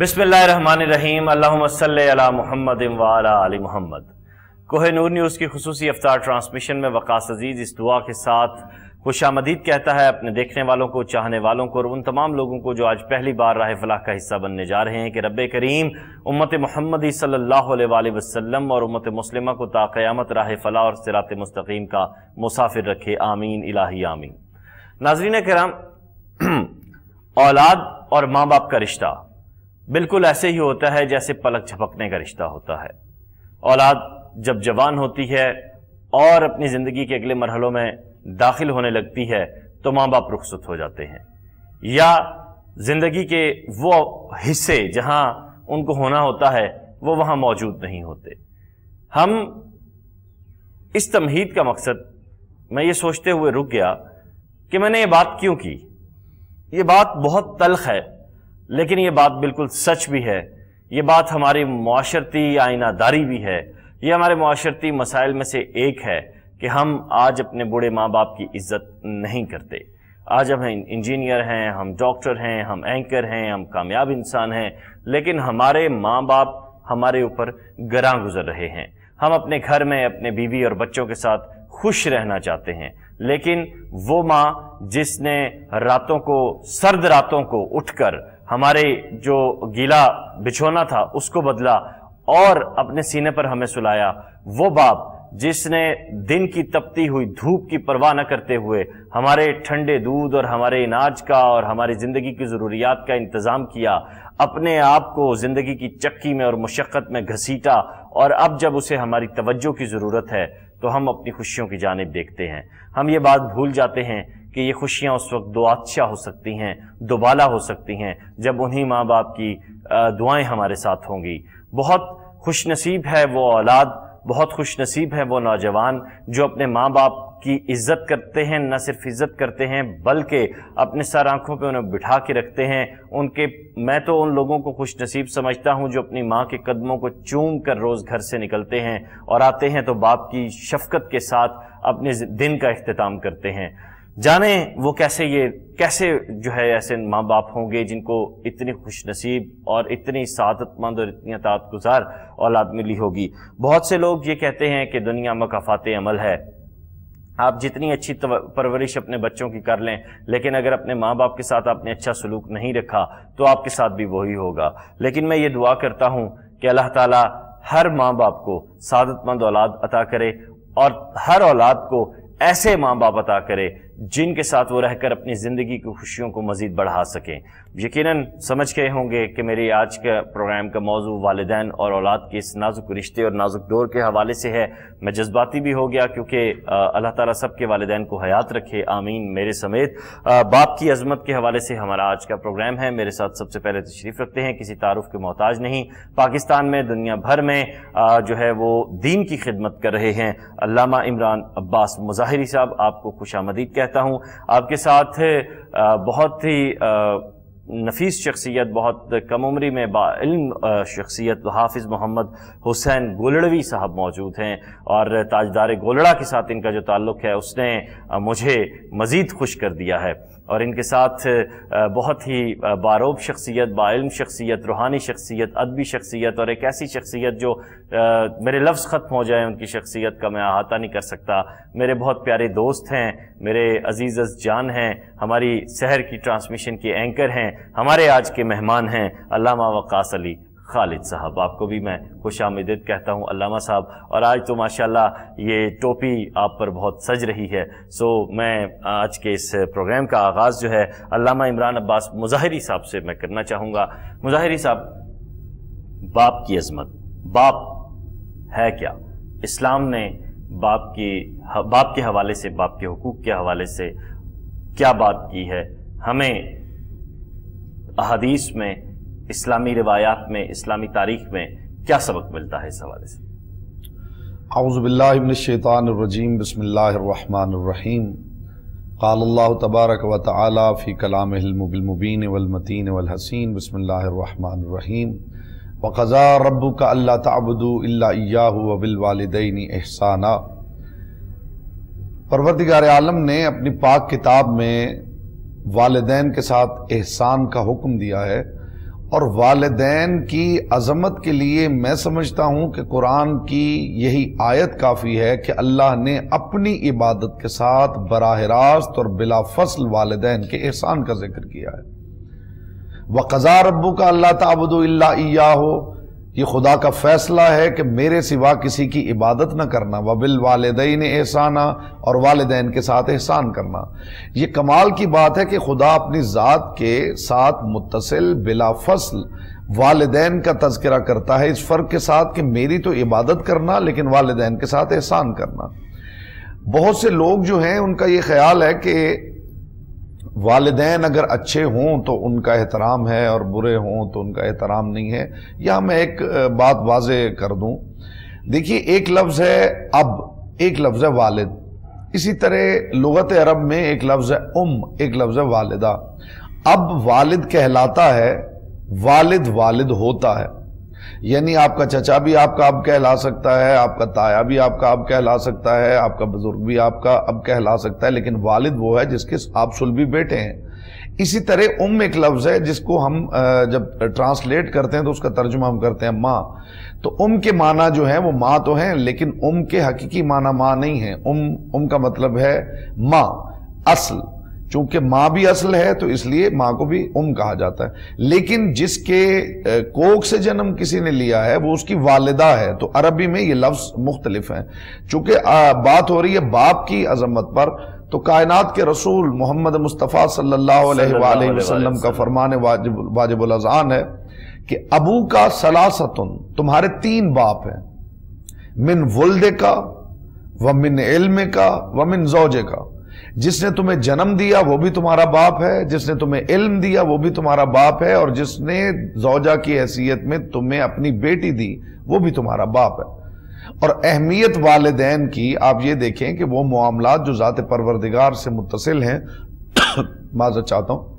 بسم اللہ الرحمن الرحیم، اللہم صلی علی محمد وعلا علی محمد۔ کوہ نور نیوز کی خصوصی افطار ٹرانسمیشن میں وقاص عزیز اس دعا کے ساتھ خوش آمدید کہتا ہے، اپنے دیکھنے والوں کو، چاہنے والوں کو اور ان تمام لوگوں کو جو آج پہلی بار راہ فلاح کا حصہ بننے جا رہے ہیں کہ رب کریم امت محمدی صلی اللہ علیہ وآلہ وسلم اور امت مسلمہ کو تا قیامت راہ فلاح اور صراط مستقیم کا مسافر رکھے۔ آمین، الہی آمین۔ ناظرین کرام، اولاد اور ماں باپ کا رشتہ۔ بالکل ایسے ہی ہوتا ہے جیسے پلک جھپکنے کا رشتہ ہوتا ہے۔ اولاد جب جوان ہوتی ہے اور اپنی زندگی کے اگلے مرحلوں میں داخل ہونے لگتی ہے تو ماں باپ رخصت ہو جاتے ہیں۔ یا زندگی کے وہ حصے جہاں ان کو ہونا ہوتا ہے وہ وہاں موجود نہیں ہوتے۔ ہم اس تمہید کا مقصد میں یہ سوچتے ہوئے رک گیا کہ میں نے یہ بات کیوں کی؟ یہ بات بہت تلخ ہے۔ لیکن یہ بات بالکل سچ بھی ہے۔ یہ بات ہماری معاشرتی آئینہ داری بھی ہے۔ یہ ہمارے معاشرتی مسائل میں سے ایک ہے کہ ہم آج اپنے بوڑھے ماں باپ کی عزت نہیں کرتے۔ آج ہم انجینئر ہیں، ہم ڈاکٹر ہیں، ہم اینکر ہیں، ہم کامیاب انسان ہیں، لیکن ہمارے ماں باپ ہمارے اوپر گراں گزر رہے ہیں۔ ہم اپنے گھر میں اپنے بیوی اور بچوں کے ساتھ خوش رہنا چاہتے ہیں۔ لیکن وہ ماں جس نے راتوں کو، سرد راتوں کو اٹھ کر ہمارے جو گیلا بچھونا تھا، اس کو بدلا اور اپنے سینے پر ہمیں سلایا۔ وہ باپ جس نے دن کی تپتی ہوئی دھوپ کی پرواہ نہ کرتے ہوئے ہمارے ٹھنڈے دودھ اور ہمارے اناج کا اور ہماری زندگی کی ضروریات کا انتظام کیا، اپنے آپ کو زندگی کی چکی میں اور مشقت میں گھسیٹا اور اب جب اسے ہماری توجہ کی ضرورت ہے تو ہم اپنی خوشیوں کی جانب دیکھتے ہیں۔ ہم یہ بات بھول جاتے ہیں کہ یہ خوشیاں اس وقت دو اچھا ہو سکتی ہیں دوبالا ہو سکتی ہیں، جب انہی ماں باپ کی دعائیں ہمارے ساتھ ہوں گی۔ بہت خوش نصیب ہے وہ اولاد، بہت خوش نصیب ہے وہ نوجوان جو اپنے ماں باپ کی عزت کرتے ہیں، نہ صرف عزت کرتے ہیں، بلکہ اپنے سر آنکھوں پہ انہیں بٹھا کے رکھتے ہیں۔ ان کے، میں تو ان لوگوں کو خوش نصیب سمجھتا ہوں جو اپنی ماں کے قدموں کو چوم کر روز گھر سے نکلتے ہیں اور آتے ہیں تو باپ کی شفقت کے ساتھ اپنے دن کا اختتام کرتے ہیں۔ جانیں وہ کیسے یہ کیسے جو ہے ایسے ماں باپ ہوں گے جن کو اتنی خوش نصیب اور اتنی سعادت مند اور اتنی اطاعت گزار اولاد ملی ہوگی۔ بہت سے لوگ یہ کہتے ہیں کہ دنیا مکافات عمل ہے۔ آپ جتنی اچھی پرورش اپنے بچوں کی کر لیں، لیکن اگر اپنے ماں باپ کے ساتھ آپ نے اچھا سلوک نہیں رکھا تو آپ کے ساتھ بھی وہی ہوگا۔ لیکن میں یہ دعا کرتا ہوں کہ اللہ تعالیٰ ہر ماں باپ کو سعادت مند اولاد عطا کرے اور ہر اولاد کو ایسے ماں باپ عطا کرے جن کے ساتھ وہ رہ کر اپنی زندگی کی خوشیوں کو مزید بڑھا سکیں۔ یقیناً سمجھ گئے ہوں گے کہ میری آج کا پروگرام کا موضوع والدین اور اولاد کے اس نازک رشتے اور نازک دور کے حوالے سے ہے۔ میں جذباتی بھی ہو گیا کیونکہ اللہ تعالیٰ سب کے والدین کو حیات رکھے۔ آمین۔ میرے سمیت باپ کی عظمت کے حوالے سے ہمارا آج کا پروگرام ہے۔ میرے ساتھ سب سے پہلے تشریف رکھتے ہیں۔ کسی تعارف کے محتاج نہیں۔ پاکستان میں دنیا بھر میں جو ہے وہ دین کی خدمت کر رہے ہیں۔ علامہ عمران عباس مظاہری صاحب، آپ کو خوش آمدید کہتا ہوں۔ آپ کے ساتھ بہت ہی نفیس شخصیت، بہت کم عمری میں با علم شخصیت حافظ محمد حسین گولڑوی صاحب موجود ہیں۔ اور تاجدار گولڑا کے ساتھ ان کا جو تعلق ہے، اس نے مجھے مزید خوش کر دیا ہے۔ اور ان کے ساتھ بہت ہی باروب شخصیت، با علم شخصیت، روحانی شخصیت، ادبی شخصیت اور ایک ایسی شخصیت جو میرے لفظ ختم ہو جائیں ان کی شخصیت کا میں احاطہ نہیں کر سکتا۔ میرے بہت پیارے دوست ہیں، میرے عزیز از جان ہیں، ہماری سحر کی ٹرانسمیشن کی اینکر ہیں، ہمارے آج کے مہمان ہیں، علامہ وقاص علی۔ خالد صاحب، آپ کو بھی میں خوش آمدید کہتا ہوں، علامہ صاحب۔ اور آج تو ماشاءاللہ یہ ٹوپی آپ پر بہت سج رہی ہے۔ سو میں آج کے اس پروگرام کا آغاز جو ہے علامہ عمران عباس مظاہری صاحب سے میں کرنا چاہوں گا۔ مظاہری صاحب، باپ کی عظمت، باپ ہے کیا؟ اسلام نے باپ کی، باپ کے حوالے سے، باپ کے حقوق کے حوالے سے کیا بات کی ہے؟ ہمیں احادیث میں اسلامی روایات میں، اسلامی تاریخ میں کیا سبق ملتا ہے اس حوالے سے؟ اعوذ باللہ من الشیطان الرجیم، بسم اللہ الرحمن الرحیم۔ قال اللہ تبارک و تعالی فی کلامہ المبین والمتین والحسین، بسم اللہ الرحمن الرحیم۔ وقضا ربک اللہ تعبدو الا ایاہ وبالوالدین احسانا۔ پروردگار عالم نے اپنی پاک کتاب میں والدین کے ساتھ احسان کا حکم دیا ہے۔ اور والدین کی عظمت کے لیے میں سمجھتا ہوں کہ قرآن کی یہی آیت کافی ہے کہ اللہ نے اپنی عبادت کے ساتھ براہ راست اور بلا فصل والدین کے احسان کا ذکر کیا ہے۔ وہ قزار ابو کا اللہ تعبد اللہ ہو یہ خدا کا فیصلہ ہے کہ میرے سوا کسی کی عبادت نہ کرنا وبل والدین احسانہ اور والدین کے ساتھ احسان کرنا۔ یہ کمال کی بات ہے کہ خدا اپنی ذات کے ساتھ متصل بلا فصل والدین کا تذکرہ کرتا ہے، اس فرق کے ساتھ کہ میری تو عبادت کرنا، لیکن والدین کے ساتھ احسان کرنا۔ بہت سے لوگ جو ہیں، ان کا یہ خیال ہے کہ والدین اگر اچھے ہوں تو ان کا احترام ہے اور برے ہوں تو ان کا احترام نہیں ہے، یا میں ایک بات واضح کر دوں۔ دیکھیے، ایک لفظ ہے اب، ایک لفظ ہے والد۔ اسی طرح لغت عرب میں ایک لفظ ہے ام، ایک لفظ ہے والدہ۔ اب والد کہلاتا ہے، والد والد ہوتا ہے۔ یعنی آپ کا چچا بھی آپ کا اب کہلا سکتا ہے، آپ کا تایا بھی آپ کا اب کہلا سکتا ہے، آپ کا بزرگ بھی آپ کا اب کہلا سکتا ہے، لیکن والد وہ ہے جس کے آپ سلبی بیٹے ہیں۔ اسی طرح ام ایک لفظ ہے جس کو ہم جب ٹرانسلیٹ کرتے ہیں تو اس کا ترجمہ ہم کرتے ہیں ماں۔ تو ام کے معنی جو ہیں وہ ماں تو ہیں، لیکن ام کے حقیقی معنی ماں نہیں ہے ام ام کا مطلب ہے ماں، اصل۔ چونکہ ماں بھی اصل ہے تو اس لیے ماں کو بھی ام کہا جاتا ہے۔ لیکن جس کے کوک سے جنم کسی نے لیا ہے وہ اس کی والدہ ہے۔ تو عربی میں یہ لفظ مختلف ہیں۔ چونکہ بات ہو رہی ہے باپ کی عظمت پر تو کائنات کے رسول محمد مصطفیٰ صلی اللہ علیہ وآلہ وسلم کا فرمان واجب الازان ہے کہ ابو کا سلاستن تمہارے تین باپ ہیں۔ من ولد کا ومن علم کا ومن زوجے کا۔ جس نے تمہیں جنم دیا وہ بھی تمہارا باپ ہے، جس نے تمہیں علم دیا وہ بھی تمہارا باپ ہے، اور جس نے زوجہ کی حیثیت میں تمہیں اپنی بیٹی دی وہ بھی تمہارا باپ ہے۔ اور اہمیت والدین کی آپ یہ دیکھیں کہ وہ معاملات جو ذات پروردگار سے متصل ہیں، معذرت چاہتا ہوں،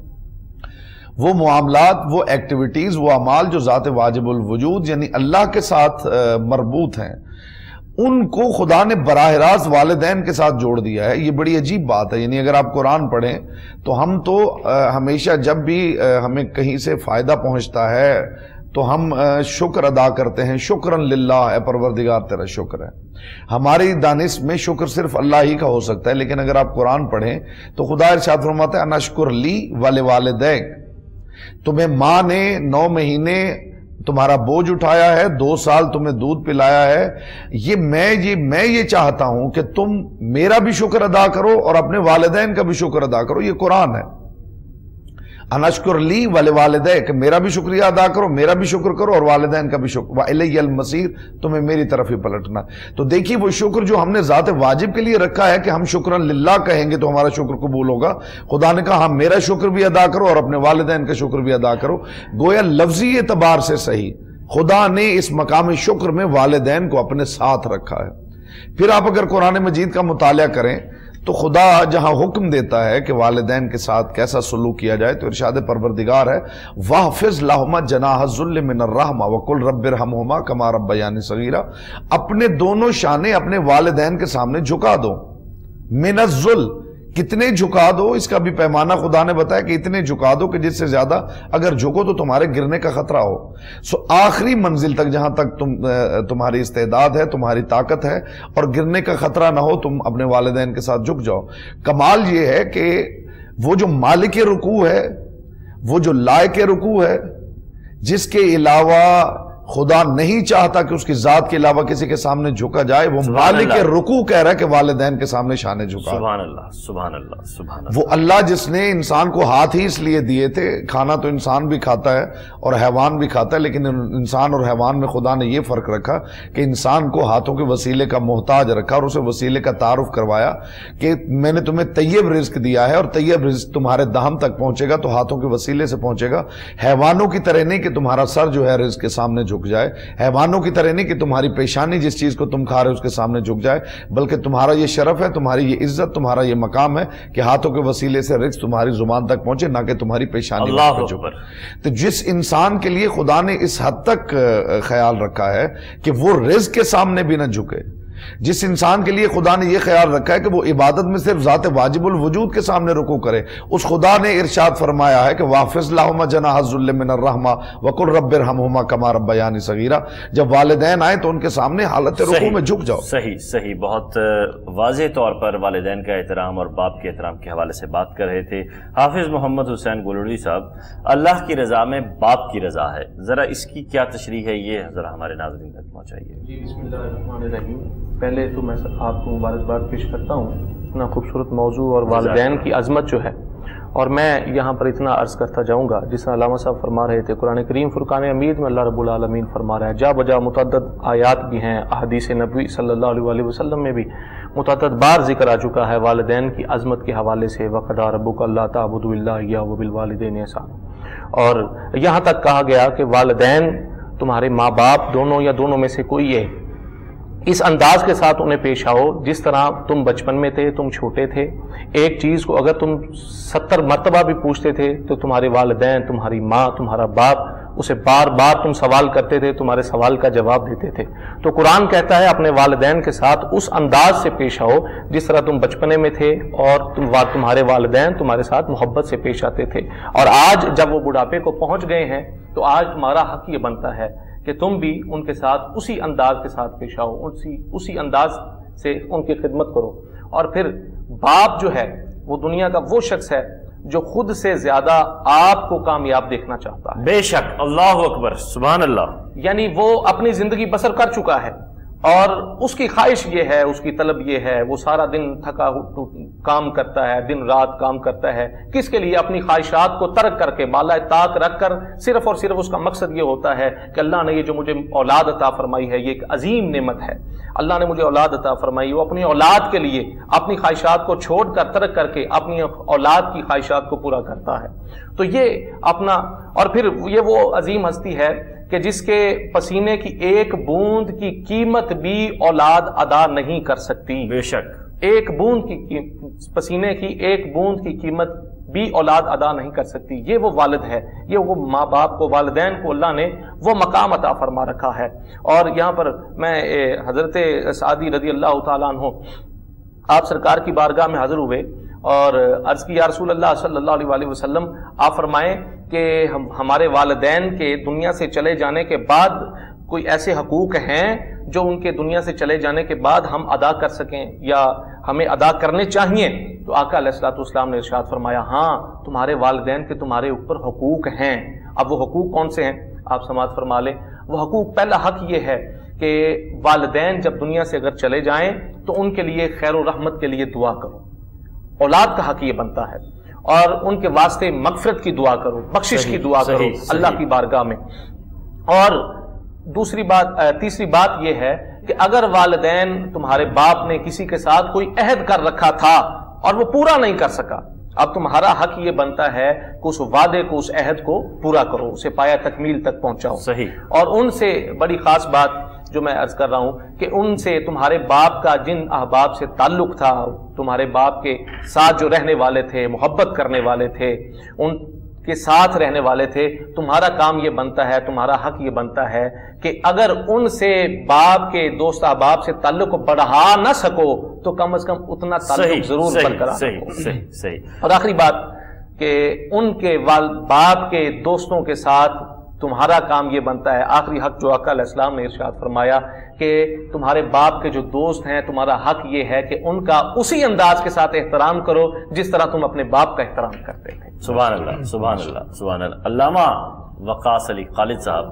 وہ معاملات، وہ ایکٹیویٹیز وہ اعمال جو ذات واجب الوجود یعنی اللہ کے ساتھ مربوط ہیں۔ ان کو خدا نے براہ راست والدین کے ساتھ جوڑ دیا ہے۔ یہ بڑی عجیب بات ہے۔ یعنی اگر آپ قرآن پڑھیں تو ہم تو ہمیشہ جب بھی ہمیں کہیں سے فائدہ پہنچتا ہے تو ہم شکر ادا کرتے ہیں۔ شکر للہ، اے پروردگار، تیرا شکر ہے۔ ہماری دانش میں شکر صرف اللہ ہی کا ہو سکتا ہے، لیکن اگر آپ قرآن پڑھیں تو خدا ارشاد فرماتا ہے انشکر لی والے والدیک تمہیں ماں نے نو مہینے تمہارا بوجھ اٹھایا ہے، دو سال تمہیں دودھ پلایا ہے۔ یہ میں یہ میں یہ چاہتا ہوں کہ تم میرا بھی شکر ادا کرو اور اپنے والدین کا بھی شکر ادا کرو۔ یہ قرآن ہے۔ انشکر لی والے والدے کہ میرا بھی شکریہ ادا کرو، میرا بھی شکر کرو اور والدین کا بھی شکر وَإِلَيَّ الْمَسِيرِ تمہیں میری طرف ہی پلٹنا۔ تو دیکھیے وہ شکر جو ہم نے ذات واجب کے لیے رکھا ہے کہ ہم شکرن للہ کہیں گے تو ہمارا شکر قبول ہوگا۔ خدا نے کہا ہم میرا شکر بھی ادا کرو اور اپنے والدین کا شکر بھی ادا کرو۔ گویا لفظی اعتبار سے صحیح، خدا نے اس مقام شکر میں والدین کو اپنے ساتھ رکھا ہے۔ پھر آپ اگر قرآن مجید کا مطالعہ کریں تو خدا جہاں حکم دیتا ہے کہ والدین کے ساتھ کیسا سلوک کیا جائے تو ارشاد پروردگار ہے وحفظ لہما جناح ذل من الرحمہ الرَّحْمَةِ رب رَبِّ کما رب یعنی صغیرہ اپنے دونوں شانے اپنے والدین کے سامنے جھکا دو۔ من الظُّلِّ کتنے جھکا دو، اس کا بھی پیمانہ خدا نے بتایا کہ اتنے جھکا دو کہ جس سے زیادہ اگر جھکو تو تمہارے گرنے کا خطرہ ہو۔ سو آخری منزل تک جہاں تک تم تمہاری استعداد ہے، تمہاری طاقت ہے اور گرنے کا خطرہ نہ ہو، تم اپنے والدین کے ساتھ جھک جاؤ۔ کمال یہ ہے کہ وہ جو مالک رکوع ہے، وہ جو لائق رکوع ہے، جس کے علاوہ خدا نہیں چاہتا کہ اس کی ذات کے علاوہ کسی کے سامنے جھکا جائے وہ مالک رکو کہہ رہا ہے کہ والدین کے سامنے شانے جھکا۔ سبحان اللہ سبحان اللہ سبحان اللہ۔ وہ اللہ جس نے انسان کو ہاتھ ہی اس لیے دیے تھے کھانا تو انسان بھی کھاتا ہے اور حیوان بھی کھاتا ہے لیکن انسان اور حیوان میں خدا نے یہ فرق رکھا کہ انسان کو ہاتھوں کے وسیلے کا محتاج رکھا اور اسے وسیلے کا تعارف کروایا کہ میں نے تمہیں طیب رزق دیا ہے اور طیب رزق تمہارے دہم تک پہنچے گا تو ہاتھوں کے وسیلے سے پہنچے گا۔ حیوانوں کی طرح نہیں کہ تمہارا سر جو ہے رزق کے سامنے جھک جھک جائے۔ حیوانوں کی طرح نہیں کہ تمہاری پیشانی جس چیز کو تم کھا رہے اس کے سامنے جھک جائے بلکہ تمہارا یہ شرف ہے تمہاری یہ عزت تمہارا یہ مقام ہے کہ ہاتھوں کے وسیلے سے رزق تمہاری زبان تک پہنچے نہ کہ تمہاری پیشانی اللہ تو جس انسان کے لیے خدا نے اس حد تک خیال رکھا ہے کہ وہ رزق کے سامنے بھی نہ جھکے۔ جس انسان کے لیے خدا نے یہ خیال رکھا ہے کہ وہ عبادت میں صرف ذات واجب الوجود کے سامنے رکو کرے اس خدا نے ارشاد فرمایا ہے کہ وافظ اللہم جناح الظلم من الرحمہ وقل رب ارحمہما کما ربیانی صغیرہ۔ جب والدین آئیں تو ان کے سامنے حالت صحیح، میں جھک جاؤ۔ صحیح صحیح۔ بہت واضح طور پر والدین کا احترام اور باپ کے احترام کے حوالے سے بات کر رہے تھے۔ حافظ محمد حسین گلوڑی صاحب اللہ کی رضا میں باپ کی رضا ہے۔ ذرا اس کی کیا تشریح ہے یہ؟ ذرا ہمارے ناظرین تک پہنچائیے۔ جی بسم اللہ الرحمن الرحیم۔ پہلے تو میں آپ کو مبارکباد پیش کرتا ہوں۔ اتنا خوبصورت موضوع اور والدین کی عظمت جو ہے۔ اور میں یہاں پر اتنا عرض کرتا جاؤں گا جس طرح علامہ صاحب فرما رہے تھے، قرآن کریم فرقان امید میں اللہ رب العالمین فرما رہا ہے۔ جا بجا متعدد آیات بھی ہیں، احادیث نبوی صلی اللہ علیہ وآلہ وسلم میں بھی متعدد بار ذکر آ چکا ہے والدین کی عظمت کے حوالے سے۔ وقدا ربک اللہ تعبد اللہ یا وبالوالدین احسان۔ اور یہاں تک کہا گیا کہ والدین تمہارے ماں باپ دونوں یا دونوں میں سے کوئی ہے۔ اس انداز کے ساتھ انہیں پیش آؤ جس طرح تم بچپن میں تھے، تم چھوٹے تھے۔ ایک چیز کو اگر تم ستر مرتبہ بھی پوچھتے تھے تو تمہارے والدین، تمہاری ماں، تمہارا باپ اسے بار بار تم سوال کرتے تھے، تمہارے سوال کا جواب دیتے تھے۔ تو قرآن کہتا ہے اپنے والدین کے ساتھ اس انداز سے پیش آؤ جس طرح تم بچپنے میں تھے اور تمہارے والدین تمہارے ساتھ محبت سے پیش آتے تھے۔ اور آج جب وہ بڑھاپے کو پہنچ گئے ہیں تو آج تمہارا حق یہ بنتا ہے کہ تم بھی ان کے ساتھ اسی انداز کے ساتھ پیش آؤ اسی اسی انداز سے ان کی خدمت کرو۔ اور پھر باپ جو ہے وہ دنیا کا وہ شخص ہے جو خود سے زیادہ آپ کو کامیاب دیکھنا چاہتا ہے۔ بے شک اللہ اکبر سبحان اللہ۔ یعنی وہ اپنی زندگی بسر کر چکا ہے۔ اور اس کی خواہش یہ ہے، اس کی طلب یہ ہے، وہ سارا دن تھکا کام کرتا ہے، دن رات کام کرتا ہے۔ کس کے لیے؟ اپنی خواہشات کو ترک کر کے، بالا طاق رکھ کر، صرف اور صرف اس کا مقصد یہ ہوتا ہے کہ اللہ نے یہ جو مجھے اولاد عطا فرمائی ہے، یہ ایک عظیم نعمت ہے۔ اللہ نے مجھے اولاد عطا فرمائی، وہ اپنی اولاد کے لیے اپنی خواہشات کو چھوڑ کر، ترک کر کے اپنی اولاد کی خواہشات کو پورا کرتا ہے۔ تو یہ اپنا، اور پھر یہ وہ عظیم ہستی ہے کہ جس کے پسینے کی ایک بوند کی قیمت بھی اولاد ادا نہیں کر سکتی۔ بے شک۔ ایک بوند کی پسینے کی ایک بوند کی قیمت بھی اولاد ادا نہیں کر سکتی۔ یہ وہ والد ہے یہ وہ ماں باپ کو والدین کو اللہ نے وہ مقام عطا فرما رکھا ہے۔ اور یہاں پر میں حضرت سعدی رضی اللہ تعالیٰ عنہ آپ سرکار کی بارگاہ میں حاضر ہوئے اور عرض کی یا رسول اللہ صلی اللہ علیہ وآلہ وسلم آپ فرمائیں کہ ہم ہمارے والدین کے دنیا سے چلے جانے کے بعد کوئی ایسے حقوق ہیں جو ان کے دنیا سے چلے جانے کے بعد ہم ادا کر سکیں یا ہمیں ادا کرنے چاہیے؟ تو آقا علیہ السلاۃ والسلام نے ارشاد فرمایا ہاں تمہارے والدین کے تمہارے اوپر حقوق ہیں۔ اب وہ حقوق کون سے ہیں؟ آپ سماعت فرما لیں۔ وہ حقوق پہلا حق یہ ہے کہ والدین جب دنیا سے اگر چلے جائیں تو ان کے لیے خیر و رحمت کے لیے دعا کرو۔ اولاد کا حق یہ بنتا ہے۔ اور ان کے واسطے مغفرت کی دعا کرو بخشش کی دعا کرو اللہ کی بارگاہ میں۔ اور دوسری بات تیسری بات یہ ہے کہ اگر والدین تمہارے باپ نے کسی کے ساتھ کوئی عہد کر رکھا تھا اور وہ پورا نہیں کر سکا اب تمہارا حق یہ بنتا ہے کہ اس وعدے کو اس عہد کو پورا کرو اسے پایا تکمیل تک پہنچاؤ۔ صحیح۔ اور ان سے بڑی خاص بات جو میں عرض کر رہا ہوں کہ ان سے تمہارے باپ کا جن احباب سے تعلق تھا تمہارے باپ کے ساتھ جو رہنے والے تھے محبت کرنے والے تھے ان کے ساتھ رہنے والے تھے تمہارا کام یہ بنتا ہے تمہارا حق یہ بنتا ہے کہ اگر ان سے باپ کے دوست احباب سے تعلق بڑھا نہ سکو تو کم از کم اتنا تعلق ضرور برقرار اور آخری بات کہ ان کے باپ کے دوستوں کے ساتھ تمہارا کام یہ بنتا ہے۔ آخری حق جو علیہ السلام نے ارشاد فرمایا کہ تمہارے باپ کے جو دوست ہیں، تمہارا حق یہ ہے کہ ان کا اسی انداز کے ساتھ احترام کرو جس طرح تم اپنے باپ کا احترام کرتے تھے۔ سبحان اللہ سبحان اللہ سبحان اللہ۔ علامہ وقاص علی خالد صاحب،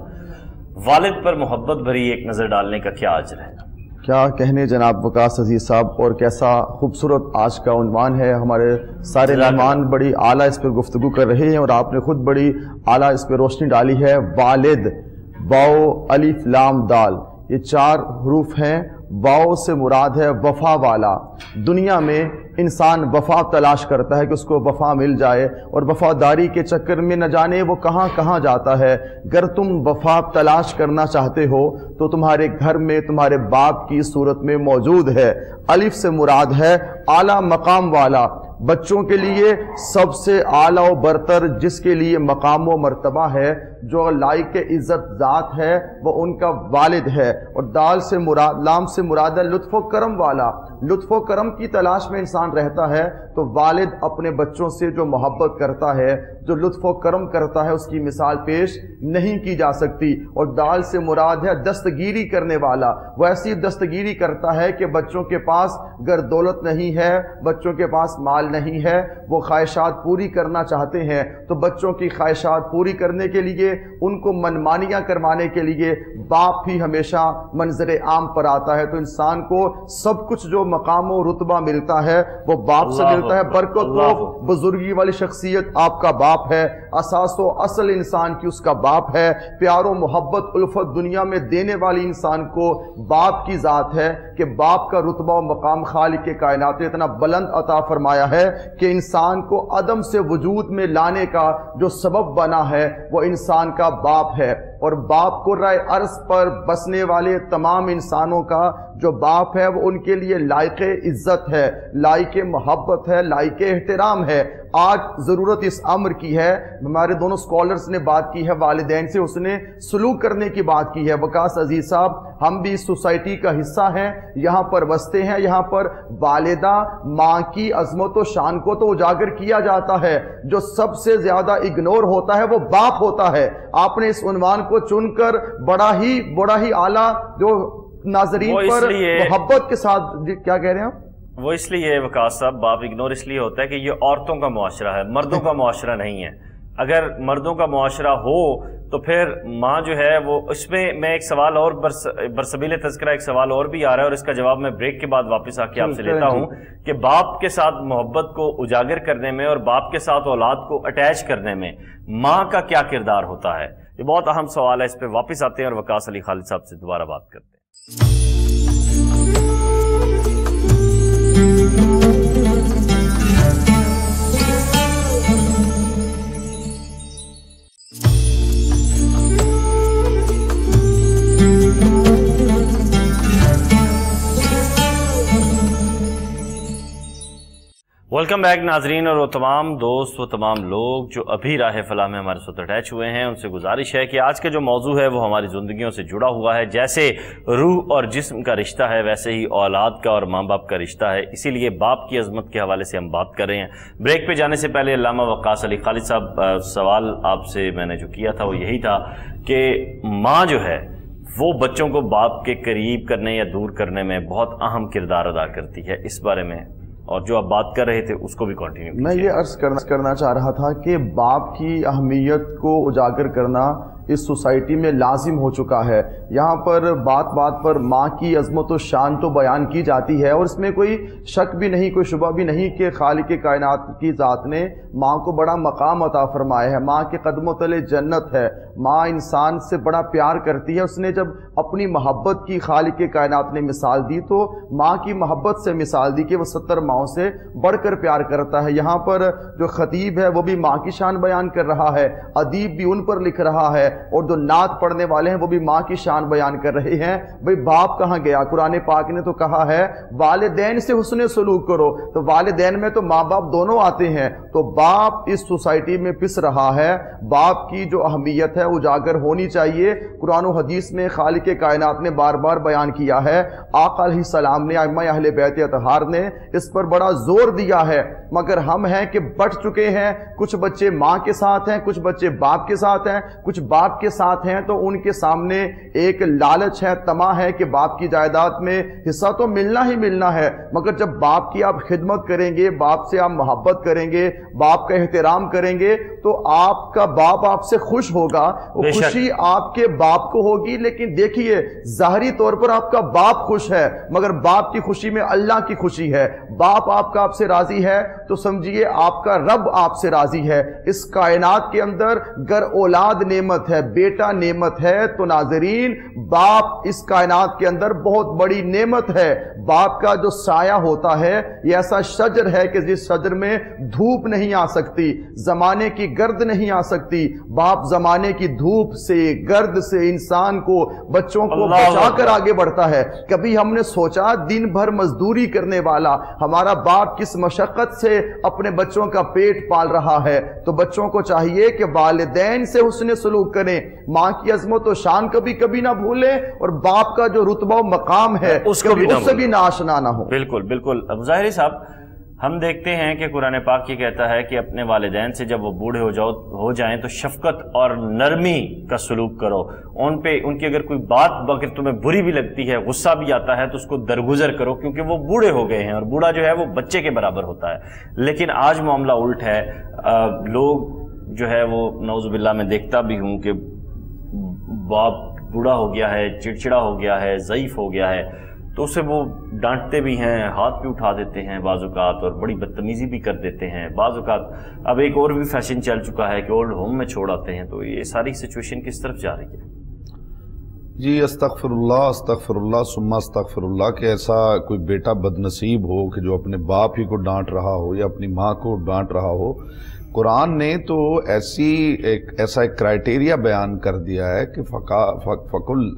والد پر محبت بھری ایک نظر ڈالنے کا کیا اجر ہے؟ کیا کہنے جناب وکاس عزیز صاحب؟ اور کیسا خوبصورت آج کا عنوان ہے؟ ہمارے سارے مہمان بڑی اعلیٰ اس پر گفتگو کر رہے ہیں اور آپ نے خود بڑی اعلیٰ اس پہ روشنی ڈالی ہے۔ والد باؤ الف لام دال یہ چار حروف ہیں۔ واؤ سے مراد ہے وفا والا۔ دنیا میں انسان وفا تلاش کرتا ہے کہ اس کو وفا مل جائے اور وفاداری کے چکر میں نہ جانے وہ کہاں کہاں جاتا ہے۔ اگر تم وفا تلاش کرنا چاہتے ہو تو تمہارے گھر میں، تمہارے باپ کی صورت میں موجود ہے۔ الف سے مراد ہے اعلیٰ مقام والا۔ بچوں کے لیے سب سے اعلیٰ و برتر جس کے لیے مقام و مرتبہ ہے جو لائق عزت ذات ہے، وہ ان کا والد ہے۔ اور دال سے مراد، لام سے مراد ہے لطف و کرم والا۔ لطف و کرم کی تلاش میں انسان رہتا ہے، تو والد اپنے بچوں سے جو محبت کرتا ہے، جو لطف و کرم کرتا ہے، اس کی مثال پیش نہیں کی جا سکتی۔ اور دال سے مراد ہے دستگیری کرنے والا۔ وہ ایسی دستگیری کرتا ہے کہ بچوں کے پاس گر دولت نہیں ہے، بچوں کے پاس مال نہیں ہے، وہ خواہشات پوری کرنا چاہتے ہیں۔ تو بچوں کی خواہشات پوری کرنے کے لیے ان کو منمانیاں کروانے کے لیے باپ ہی ہمیشہ منظر عام پر آتا ہے۔ تو انسان کو سب کچھ جو مقام و رتبہ ملتا ہے وہ باپ سے ملتا ہے۔ برکت و بزرگی والی شخصیت آپ کا باپ ہے۔ اساس و اصل انسان کی اس کا باپ ہے۔ پیار و محبت الفت دنیا میں دینے والی انسان کو باپ کی ذات ہے کہ باپ کا رتبہ و مقام خالق کے کائنات اتنا بلند عطا فرمایا ہے کہ انسان کو عدم سے وجود میں لانے کا جو سبب بنا ہے وہ انسان کا باپ ہے۔ اور باپ کو رائے عرض پر بسنے والے تمام انسانوں کا جو باپ ہے وہ ان کے لیے لائق عزت ہے، لائق محبت ہے، لائق احترام ہے۔ آج ضرورت اس امر کی ہے۔ ہمارے دونوں سکولرز نے بات کی ہے، والدین سے اس نے سلوک کرنے کی بات کی ہے۔ وکاس عزیز صاحب، ہم بھی اس سوسائٹی کا حصہ ہیں۔ یہاں پر بستے ہیں، یہاں پر والدہ، ماں کی عظمت و شان کو تو اجاگر کیا جاتا ہے۔ جو سب سے زیادہ اگنور ہوتا ہے وہ باپ ہوتا ہے۔ آپ نے اس عنوان کو چن کر بڑا ہی بڑا ہی اعلیٰ جو ناظرین پر محبت کے ساتھ جی، کیا کہہ رہے ہیں وہ اس لیے وکاس صاحب باپ اگنور اس لیے ہوتا ہے کہ یہ عورتوں کا معاشرہ ہے مردوں کا معاشرہ نہیں ہے۔ اگر مردوں کا معاشرہ ہو تو پھر ماں جو ہے وہ اس میں میں ایک سوال اور برسبیل تذکرہ ایک سوال اور بھی آ رہا ہے اور اس کا جواب میں بریک کے بعد واپس آ کے آپ سے لیتا ہوں کہ باپ کے ساتھ محبت کو اجاگر کرنے میں اور باپ کے ساتھ اولاد کو اٹیچ کرنے میں ماں کا کیا کردار ہوتا ہے۔ یہ بہت اہم سوال ہے، اس پہ واپس آتے ہیں اور وکاس علی خالد صاحب سے دوبارہ بات کرتے ہیں۔ ویلکم بیک ناظرین اور وہ تمام دوست، وہ تمام لوگ جو ابھی راہ فلاح میں ہمارے ساتھ اٹیچ ہوئے ہیں، ان سے گزارش ہے کہ آج کا جو موضوع ہے وہ ہماری زندگیوں سے جڑا ہوا ہے۔ جیسے روح اور جسم کا رشتہ ہے، ویسے ہی اولاد کا اور ماں باپ کا رشتہ ہے۔ اسی لیے باپ کی عظمت کے حوالے سے ہم بات کر رہے ہیں۔ بریک پہ جانے سے پہلے علامہ وقاص علی خالد صاحب سوال آپ سے میں نے جو کیا تھا وہ یہی تھا کہ ماں جو ہے، وہ بچوں کو باپ کے قریب کرنے یا دور کرنے میں بہت اہم کردار ادا کرتی ہے۔ اس بارے میں اور جو آپ بات کر رہے تھے اس کو بھی کنٹینیو میں یہ عرض کرنا چاہ رہا تھا کہ باپ کی اہمیت کو اجاگر کرنا اس سوسائٹی میں لازم ہو چکا ہے۔ یہاں پر بات بات پر ماں کی عظمت و شان تو بیان کی جاتی ہے اور اس میں کوئی شک بھی نہیں، کوئی شبہ بھی نہیں کہ خالق کائنات کی ذات نے ماں کو بڑا مقام عطا فرمایا ہے۔ ماں کے قدم و تلے جنت ہے۔ ماں انسان سے بڑا پیار کرتی ہے۔ اس نے جب اپنی محبت کی خالق کائنات نے مثال دی تو ماں کی محبت سے مثال دی کہ وہ ستر ماؤں سے بڑھ کر پیار کرتا ہے۔ یہاں پر جو خطیب ہے وہ بھی ماں کی شان بیان کر رہا ہے۔ ادیب بھی ان پر لکھ رہا ہے۔ اور جو نعت پڑھنے والے ہیں وہ بھی ماں کی شان بیان کر رہے ہیں۔ بھئی باپ کہاں گیا؟ قرآن پاک نے تو کہا ہے، والدین سے حسن سلوک کرو۔ تو والدین میں تو ماں باپ دونوں آتے ہیں۔ تو باپ اس سوسائٹی میں پس رہا ہے۔ باپ کی جو اہمیت ہے اجاگر ہونی چاہیے۔ قرآن و حدیث میں خالق کائنات نے بار بار بیان کیا ہے۔ آقا علیہ السلام نے امہ اہل بیت اتحار نے اس پر بڑا زور دیا ہے۔ مگر ہم ہیں کہ بٹ چکے ہیں۔ کچھ بچے ماں کے ساتھ ہیں، کچھ بچے باپ کے ساتھ ہیں۔ کچھ باپ کے ساتھ ہیں تو ان کے سامنے ایک لالچ ہے تما ہے کہ باپ کی جائیداد میں حصہ تو ملنا ہی ملنا ہے مگر جب باپ کی آپ خدمت کریں گے باپ سے آپ محبت کریں گے باپ کا احترام کریں گے تو آپ کا باپ آپ سے خوش ہوگا خوشی آپ کے باپ کو ہوگی لیکن دیکھیے ظاہری طور پر آپ کا باپ خوش ہے مگر باپ کی خوشی میں اللہ کی خوشی ہے۔ باپ آپ کا آپ سے راضی ہے تو سمجھیے آپ کا رب آپ سے راضی ہے۔ اس کائنات کے اندر گر اولاد نعمت ہے بیٹا نعمت ہے تو ناظرین باپ اس کائنات کے اندر بہت بڑی نعمت ہے۔ باپ کا جو سایہ ہوتا ہے یہ ایسا شجر ہے کہ جس شجر میں دھوپ نہیں آ سکتی زمانے کی گرد نہیں آ سکتی۔ باپ زمانے کی دھوپ سے گرد سے انسان کو بچوں کو بچا کر آگے بڑھتا ہے۔ کبھی ہم نے سوچا دن بھر مزدوری کرنے والا ہمارا باپ کس مشقت سے اپنے بچوں کا پیٹ پال رہا ہے؟ تو بچوں کو چاہیے کہ والدین سے حسن سلوک کریں کریں ماں کی عظمت و شان کبھی کبھی نہ بھولیں اور باپ کا جو رتبہ و مقام ہے اس کو بھی نہ اس سے بھی ناشنا نہ ہو۔ بالکل بالکل۔ اب ظاہری صاحب ہم دیکھتے ہیں کہ قرآن پاک یہ کہتا ہے کہ اپنے والدین سے جب وہ بوڑھے ہو جاؤ ہو جائیں تو شفقت اور نرمی کا سلوک کرو۔ ان پہ ان کی اگر کوئی بات اگر تمہیں بری بھی لگتی ہے غصہ بھی آتا ہے تو اس کو درگزر کرو کیونکہ وہ بوڑھے ہو گئے ہیں اور بوڑھا جو ہے وہ بچے کے برابر ہوتا ہے۔ لیکن آج معاملہ الٹ ہے۔ لوگ جو ہے وہ نوز باللہ میں دیکھتا بھی ہوں کہ باپ بوڑھا ہو گیا ہے، چڑچڑا ہو گیا ہے، ضعیف ہو گیا ہے، تو اسے وہ ڈانٹتے بھی ہیں، ہاتھ بھی اٹھا دیتے ہیں بعض اوقات اور بڑی بدتمیزی بھی کر دیتے ہیں۔ بعض اوقات اب ایک اور بھی فیشن چل چکا ہے کہ اولڈ ہوم میں چھوڑ آتے ہیں، تو یہ ساری سچویشن کس طرف جا رہی ہے؟ جی استغفر اللہ استغفر اللہ سما استغفر اللہ کہ ایسا کوئی بیٹا بد نصیب ہو کہ جو اپنے باپ ہی کو ڈانٹ رہا ہو یا اپنی ماں کو ڈانٹ رہا ہو قرآن نے تو ایسی ایک ایسا ایک کرائٹیریا بیان کر دیا ہے کہ فقل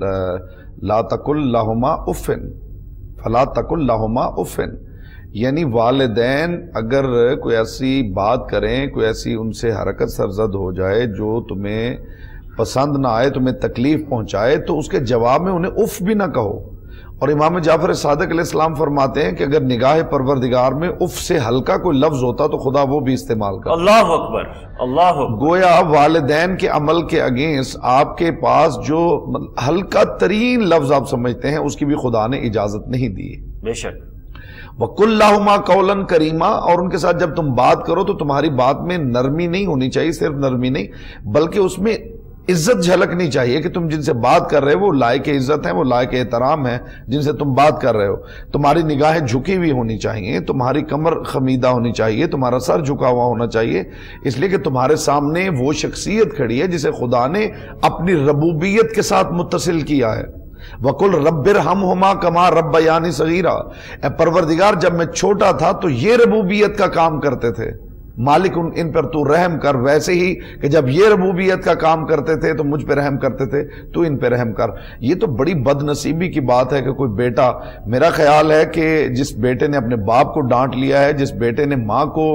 لا تقل لہما افن۔ فلا تک اللہما افن۔ یعنی والدین اگر کوئی ایسی بات کریں، کوئی ایسی ان سے حرکت سرزد ہو جائے جو تمہیں پسند نہ آئے، تمہیں تکلیف پہنچائے، تو اس کے جواب میں انہیں اف بھی نہ کہو۔ اور امام جعفر صادق علیہ السلام فرماتے ہیں کہ اگر نگاہ پروردگار میں اف سے ہلکا کوئی لفظ ہوتا تو خدا وہ بھی استعمال کر اللہ اکبر اللہ اکبر۔ گویا والدین کے عمل کے اگینسٹ آپ کے پاس جو ہلکا ترین لفظ آپ سمجھتے ہیں اس کی بھی خدا نے اجازت نہیں دی۔ بے شک۔ وَقُلْ لَهُمَا قَوْلًا كَرِيمًا اور ان کے ساتھ جب تم بات کرو تو تمہاری بات میں نرمی نہیں ہونی چاہیے صرف نرمی نہیں بلکہ اس میں عزت جھلکنی چاہیے کہ تم جن سے بات کر رہے ہو، وہ لائق عزت ہیں، وہ لائق احترام ہیں، جن سے تم بات کر رہے ہو۔ تمہاری نگاہیں جھکی ہوئی ہونی چاہیے، تمہاری کمر خمیدہ ہونی چاہیے، تمہارا سر جھکا ہوا ہونا چاہیے۔ اس لیے کہ تمہارے سامنے وہ شخصیت کھڑی ہے جسے خدا نے اپنی ربوبیت کے ساتھ متصل کیا ہے۔ وکل ربر ہم ہوما کما رب یعنی صغیرہ اے پروردگار، جب میں چھوٹا تھا تو یہ ربوبیت کا کام کرتے تھے۔ مالک، ان پر تو رحم کر ویسے ہی کہ جب یہ ربوبیت کا کام کرتے تھے تو مجھ پہ رحم کرتے تھے، تو ان پہ رحم کر۔ یہ تو بڑی بد نصیبی کی بات ہے کہ کوئی بیٹا، میرا خیال ہے کہ جس بیٹے نے اپنے باپ کو ڈانٹ لیا ہے، جس بیٹے نے ماں کو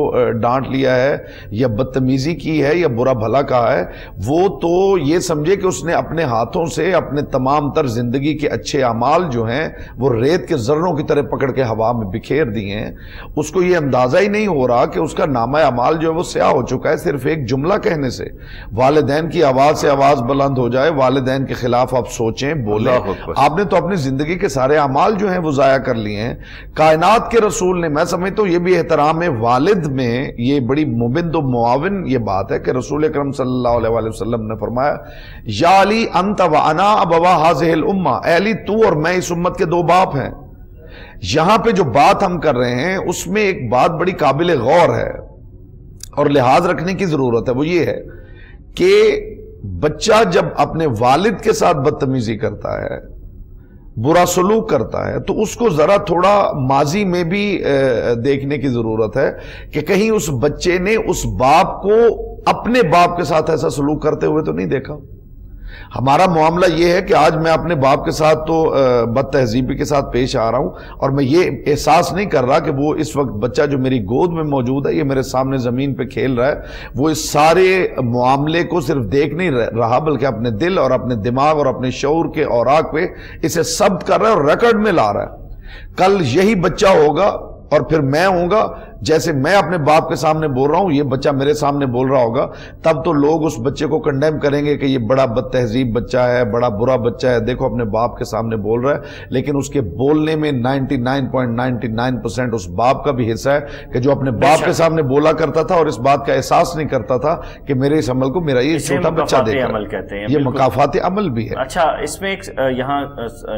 ڈانٹ لیا ہے، یا بدتمیزی کی ہے، یا برا بھلا کہا ہے، وہ تو یہ سمجھے کہ اس نے اپنے ہاتھوں سے اپنے تمام تر زندگی کے اچھے اعمال جو ہیں، وہ ریت کے ذروں کی طرح پکڑ کے ہوا میں بکھیر دیے ہیں۔ اس کو یہ اندازہ ہی نہیں ہو رہا کہ اس کا نامہ اعمال جو ہے وہ سیاہ ہو چکا ہے صرف ایک جملہ کہنے سے۔ والدین کی آواز سے آواز بلند ہو جائے والدین کے خلاف آپ سوچیں بولیں۔ آپ نے تو اپنی زندگی کے سارے اعمال جو ہیں وہ ضائع کر لیے ہیں۔ کائنات کے رسول نے میں سمجھتا ہوں یہ بھی احترام والد میں یہ بڑی مبند و معاون یہ بات ہے کہ رسول اکرم صلی اللہ علیہ وآلہ وسلم نے فرمایا یا علی انت و انا ابوا حاضح الامہ۔ اے علی تو اور میں اس امت کے دو باپ ہیں۔ یہاں پہ جو بات ہم کر رہے ہیں اس میں ایک بات بڑی قابل غور ہے۔ اور لحاظ رکھنے کی ضرورت ہے، وہ یہ ہے کہ بچہ جب اپنے والد کے ساتھ بدتمیزی کرتا ہے، برا سلوک کرتا ہے، تو اس کو ذرا تھوڑا ماضی میں بھی دیکھنے کی ضرورت ہے کہ کہیں اس بچے نے اس باپ کو اپنے باپ کے ساتھ ایسا سلوک کرتے ہوئے تو نہیں دیکھا۔ ہمارا معاملہ یہ ہے کہ آج میں اپنے باپ کے ساتھ تو بد تہذیبی کے ساتھ پیش آ رہا ہوں اور میں یہ احساس نہیں کر رہا کہ وہ اس وقت بچہ جو میری گود میں موجود ہے، یہ میرے سامنے زمین پہ کھیل رہا ہے، وہ اس سارے معاملے کو صرف دیکھ نہیں رہا بلکہ اپنے دل اور اپنے دماغ اور اپنے شعور کے اوراق پہ اسے ثبت کر رہا ہے اور ریکارڈ میں لا رہا ہے۔ کل یہی بچہ ہوگا اور پھر میں ہوں گا جیسے میں اپنے باپ کے سامنے بول رہا ہوں یہ بچہ میرے سامنے بول رہا ہوگا تب تو لوگ اس بچے کو کنڈیم کریں گے کہ یہ بڑا بد تہذیب بچہ ہے بڑا برا بچہ ہے۔ دیکھو اپنے باپ کے سامنے بول رہا ہے لیکن اس کے بولنے میں ninety nine point ninety nine percent اس باپ کا بھی حصہ ہے کہ جو اپنے باپ کے سامنے بولا کرتا تھا اور اس بات کا احساس نہیں کرتا تھا کہ میرے اس عمل کو میرا یہ چھوٹا بچہ دیکھ عمل کہتے ہیں یہ مقافات عمل بھی ہے۔ اچھا اس میں ایک یہاں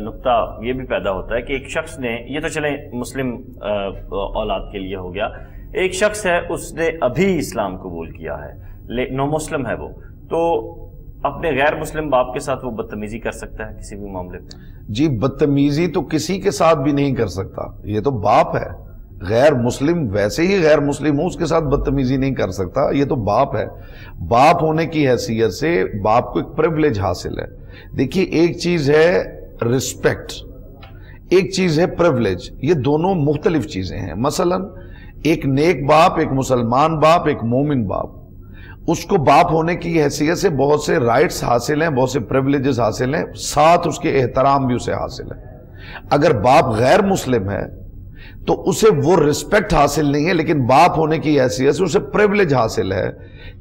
نقطہ یہ بھی پیدا ہوتا ہے کہ ایک شخص نے یہ تو چلیں مسلم اولاد کے لیے ہو گیا ایک شخص ہے، اس نے ابھی اسلام قبول کیا ہے نو مسلم ہے وہ۔ تو اپنے غیر مسلم باپ کے ساتھ وہ بدتمیزی کر سکتا ہے کسی بھی معاملے جی بدتمیزی تو کسی کے ساتھ بھی نہیں کر سکتا۔ یہ تو باپ ہے۔ غیر مسلم، ویسے ہی غیر مسلم ہوں، اس کے ساتھ بدتمیزی نہیں کر سکتا۔ یہ تو باپ ہے۔ باپ ہونے کی حیثیت سے باپ کو ایک پریولیج حاصل ہے۔ دیکھیے، ایک چیز ہے رسپیکٹ ایک چیز ہے پریولیج یہ دونوں مختلف چیزیں ہیں۔ مثلاً ایک نیک باپ، ایک مسلمان باپ، ایک مومن باپ۔ اس کو باپ ہونے کی حیثیت سے بہت سے رائٹس حاصل ہیں، بہت سے پریولیجز حاصل ہیں، ساتھ اس کے احترام بھی اسے حاصل ہے۔ اگر باپ غیر مسلم ہے، تو اسے وہ رسپیکٹ حاصل نہیں ہے، لیکن باپ ہونے کی حیثیت سے اسے پریولیج حاصل ہے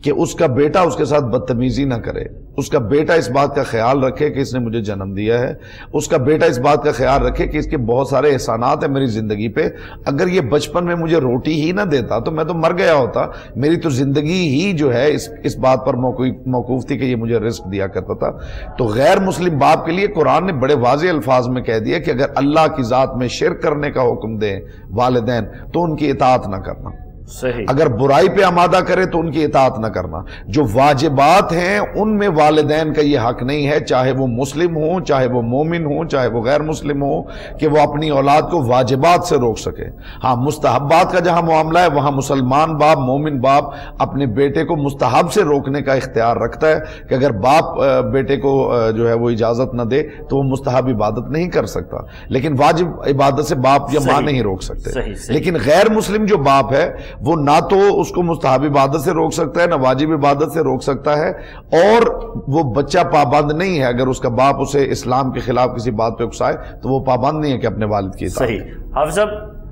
کہ اس کا بیٹا اس کے ساتھ بدتمیزی نہ کرے۔ اس کا بیٹا اس بات کا خیال رکھے کہ اس نے مجھے جنم دیا ہے۔ اس کا بیٹا اس بات کا خیال رکھے کہ اس کے بہت سارے احسانات ہیں میری زندگی پہ۔ اگر یہ بچپن میں مجھے روٹی ہی نہ دیتا تو میں تو مر گیا ہوتا۔ میری تو زندگی ہی جو ہے اس اس بات پر موقوف تھی کہ یہ مجھے رزق دیا کرتا تھا۔ تو غیر مسلم باپ کے لیے قرآن نے بڑے واضح الفاظ میں کہہ دیا کہ اگر اللہ کی ذات میں شرک کرنے کا حکم دیں والدین تو ان کی اطاعت نہ کرنا۔ صحیح۔ اگر برائی پہ آمادہ کرے تو ان کی اطاعت نہ کرنا۔ جو واجبات ہیں ان میں والدین کا یہ حق نہیں ہے چاہے وہ مسلم ہوں چاہے وہ مومن ہوں چاہے وہ غیر مسلم ہوں کہ وہ اپنی اولاد کو واجبات سے روک سکے۔ ہاں مستحبات کا جہاں معاملہ ہے وہاں مسلمان باپ مومن باپ اپنے بیٹے کو مستحب سے روکنے کا اختیار رکھتا ہے کہ اگر باپ بیٹے کو جو ہے وہ اجازت نہ دے تو وہ مستحب عبادت نہیں کر سکتا۔ لیکن واجب عبادت سے باپ یا ماں نہیں روک سکتے۔ لیکن غیر مسلم جو باپ ہے وہ نہ تو اس کو مستحب عبادت سے روک سکتا ہے نہ واجب عبادت سے روک سکتا ہے اور وہ بچہ پابند نہیں ہے۔ اگر اس کا باپ اسے اسلام کے خلاف کسی بات پہ اکسائے تو وہ پابند نہیں ہے کہ اپنے والد کی صحیح۔ حافظ صاحب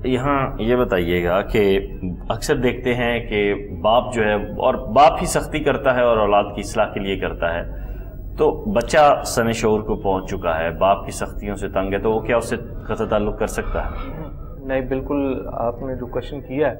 یہاں یہ بتائیے گا کہ اکثر دیکھتے ہیں کہ باپ جو ہے اور باپ ہی سختی کرتا ہے اور اولاد کی اصلاح کے لیے کرتا ہے۔ تو بچہ سن شعور کو پہنچ چکا ہے باپ کی سختیوں سے تنگ ہے تو وہ کیا اس سے قطع تعلق کر سکتا ہے؟ نہیں، بالکل آپ نے جو کوشچن کیا ہے،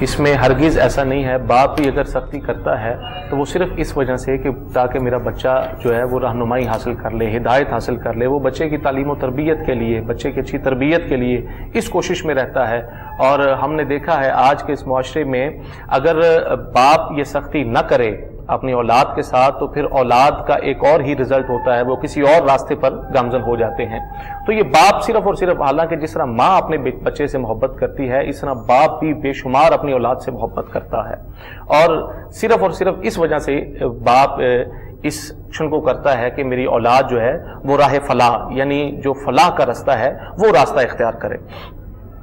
اس میں ہرگز ایسا نہیں ہے۔ باپ بھی اگر سختی کرتا ہے تو وہ صرف اس وجہ سے کہ تاکہ میرا بچہ جو ہے وہ رہنمائی حاصل کر لے، ہدایت حاصل کر لے۔ وہ بچے کی تعلیم و تربیت کے لیے، بچے کی اچھی تربیت کے لیے اس کوشش میں رہتا ہے۔ اور ہم نے دیکھا ہے، آج کے اس معاشرے میں اگر باپ یہ سختی نہ کرے اپنی اولاد کے ساتھ، تو پھر اولاد کا ایک اور ہی رزلٹ ہوتا ہے، وہ کسی اور راستے پر گامزن ہو جاتے ہیں۔ تو یہ باپ صرف اور صرف، حالانکہ جس طرح ماں اپنے بچے سے محبت کرتی ہے، اس طرح باپ بھی بے شمار اپنی اولاد سے محبت کرتا ہے۔ اور صرف اور صرف اس وجہ سے باپ اس شن کو کرتا ہے کہ میری اولاد جو ہے، وہ راہ فلاح یعنی جو فلاح کا رستہ ہے، وہ راستہ اختیار کرے۔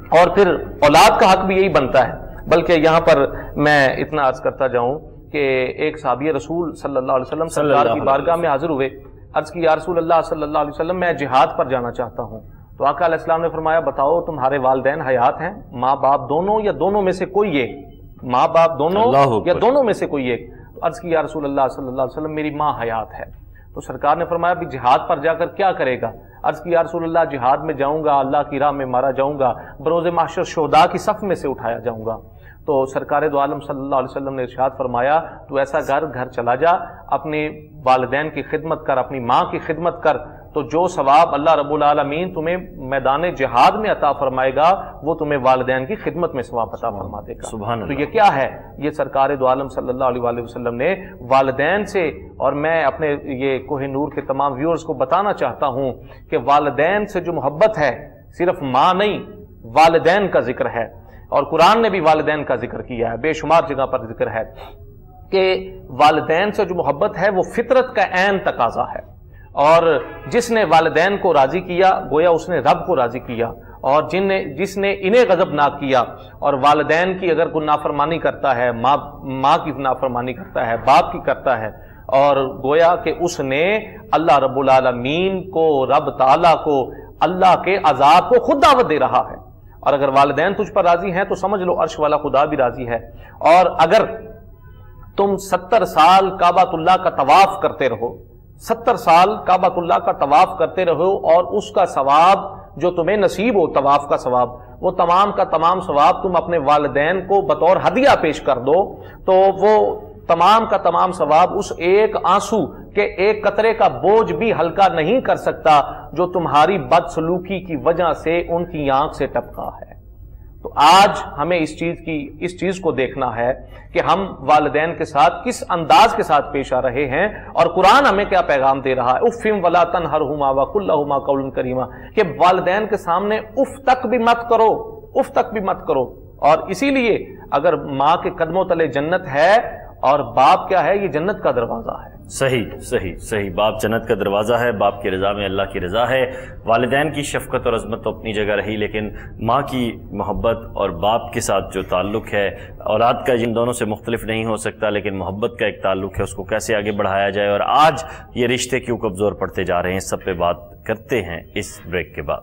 اور پھر اولاد کا حق بھی یہی بنتا ہے، بلکہ یہاں پر میں اتنا عرض کرتا جاؤں کہ ایک صحابی رسول صلی اللہ علیہ وسلم سرکار کی بارگاہ میں حاضر ہوئے عرض کی یا رسول اللہ صلی اللہ علیہ وسلم میں جہاد پر جانا چاہتا ہوں۔ تو آقا علیہ السلام نے فرمایا بتاؤ تمہارے والدین حیات ہیں؟ ماں باپ دونوں یا دونوں میں سے کوئی ایک؟ ماں باپ دونوں یا دونوں میں سے کوئی ایک؟ تو عرض کی یا رسول اللہ صلی اللہ علیہ وسلم میری ماں حیات ہے۔ تو سرکار نے فرمایا بھی جہاد پر جا کر کیا کرے گا؟ عرض کی یا رسول اللہ جہاد میں جاؤں گا اللہ کی راہ میں مارا جاؤں گا بروز معاشر شہداء کی صف میں سے اٹھایا جاؤں گا۔ تو سرکار دو عالم صلی اللہ علیہ وسلم نے ارشاد فرمایا تو ایسا گھر گھر چلا جا اپنے والدین کی خدمت کر اپنی ماں کی خدمت کر۔ تو جو ثواب اللہ رب العالمین تمہیں میدان جہاد میں عطا فرمائے گا وہ تمہیں والدین کی خدمت میں ثواب عطا فرما دے گا۔ سبحان تو یہ کیا ہے؟ یہ سرکار دو عالم صلی اللہ علیہ وسلم نے والدین سے اور میں اپنے یہ کوہ نور کے تمام ویورز کو بتانا چاہتا ہوں کہ والدین سے جو محبت ہے صرف ماں نہیں والدین کا ذکر ہے۔ اور قرآن نے بھی والدین کا ذکر کیا ہے، بے شمار جگہ پر ذکر ہے کہ والدین سے جو محبت ہے، وہ فطرت کا عین تقاضا ہے۔ اور جس نے والدین کو راضی کیا، گویا اس نے رب کو راضی کیا۔ اور جن نے، جس نے انہیں غضب نہ کیا، اور والدین کی اگر کوئی نافرمانی کرتا ہے، ماں ماں کی نافرمانی کرتا ہے، باپ کی کرتا ہے، اور گویا کہ اس نے اللہ رب العالمین کو، رب تعالیٰ کو، اللہ کے عذاب کو خود دعوت دے رہا ہے۔ اور اگر والدین تجھ پر راضی ہیں تو سمجھ لو عرش والا خدا بھی راضی ہے۔ اور اگر تم ستر سال کعبۃ اللہ کا طواف کرتے رہو، ستر سال کعبۃ اللہ کا طواف کرتے رہو اور اس کا ثواب جو تمہیں نصیب ہو، طواف کا ثواب، وہ تمام کا تمام ثواب تم اپنے والدین کو بطور ہدیہ پیش کر دو، تو وہ تمام کا تمام ثواب اس ایک آنسو کہ ایک قطرے کا بوجھ بھی ہلکا نہیں کر سکتا جو تمہاری بد سلوکی کی وجہ سے ان کی آنکھ سے ٹپکا ہے۔ تو آج ہمیں اس چیز کی، اس چیز کو دیکھنا ہے کہ ہم والدین کے ساتھ کس انداز کے ساتھ پیش آ رہے ہیں اور قرآن ہمیں کیا پیغام دے رہا ہے؟ افم ولا تن ہر ہما قول کریمہ کہ والدین کے سامنے اف تک بھی مت کرو، اف تک بھی مت کرو۔ اور اسی لیے اگر ماں کے قدموں تلے جنت ہے اور باپ کیا ہے؟ یہ جنت کا دروازہ ہے۔ صحیح صحیح صحیح۔ باپ جنت کا دروازہ ہے باپ کی رضا میں اللہ کی رضا ہے۔ والدین کی شفقت اور عظمت تو اپنی جگہ رہی، لیکن ماں کی محبت اور باپ کے ساتھ جو تعلق ہے، اولاد کا جن دونوں سے مختلف نہیں ہو سکتا، لیکن محبت کا ایک تعلق ہے، اس کو کیسے آگے بڑھایا جائے؟ اور آج یہ رشتے کیوں کمزور پڑتے جا رہے ہیں؟ سب پہ بات کرتے ہیں اس بریک کے بعد۔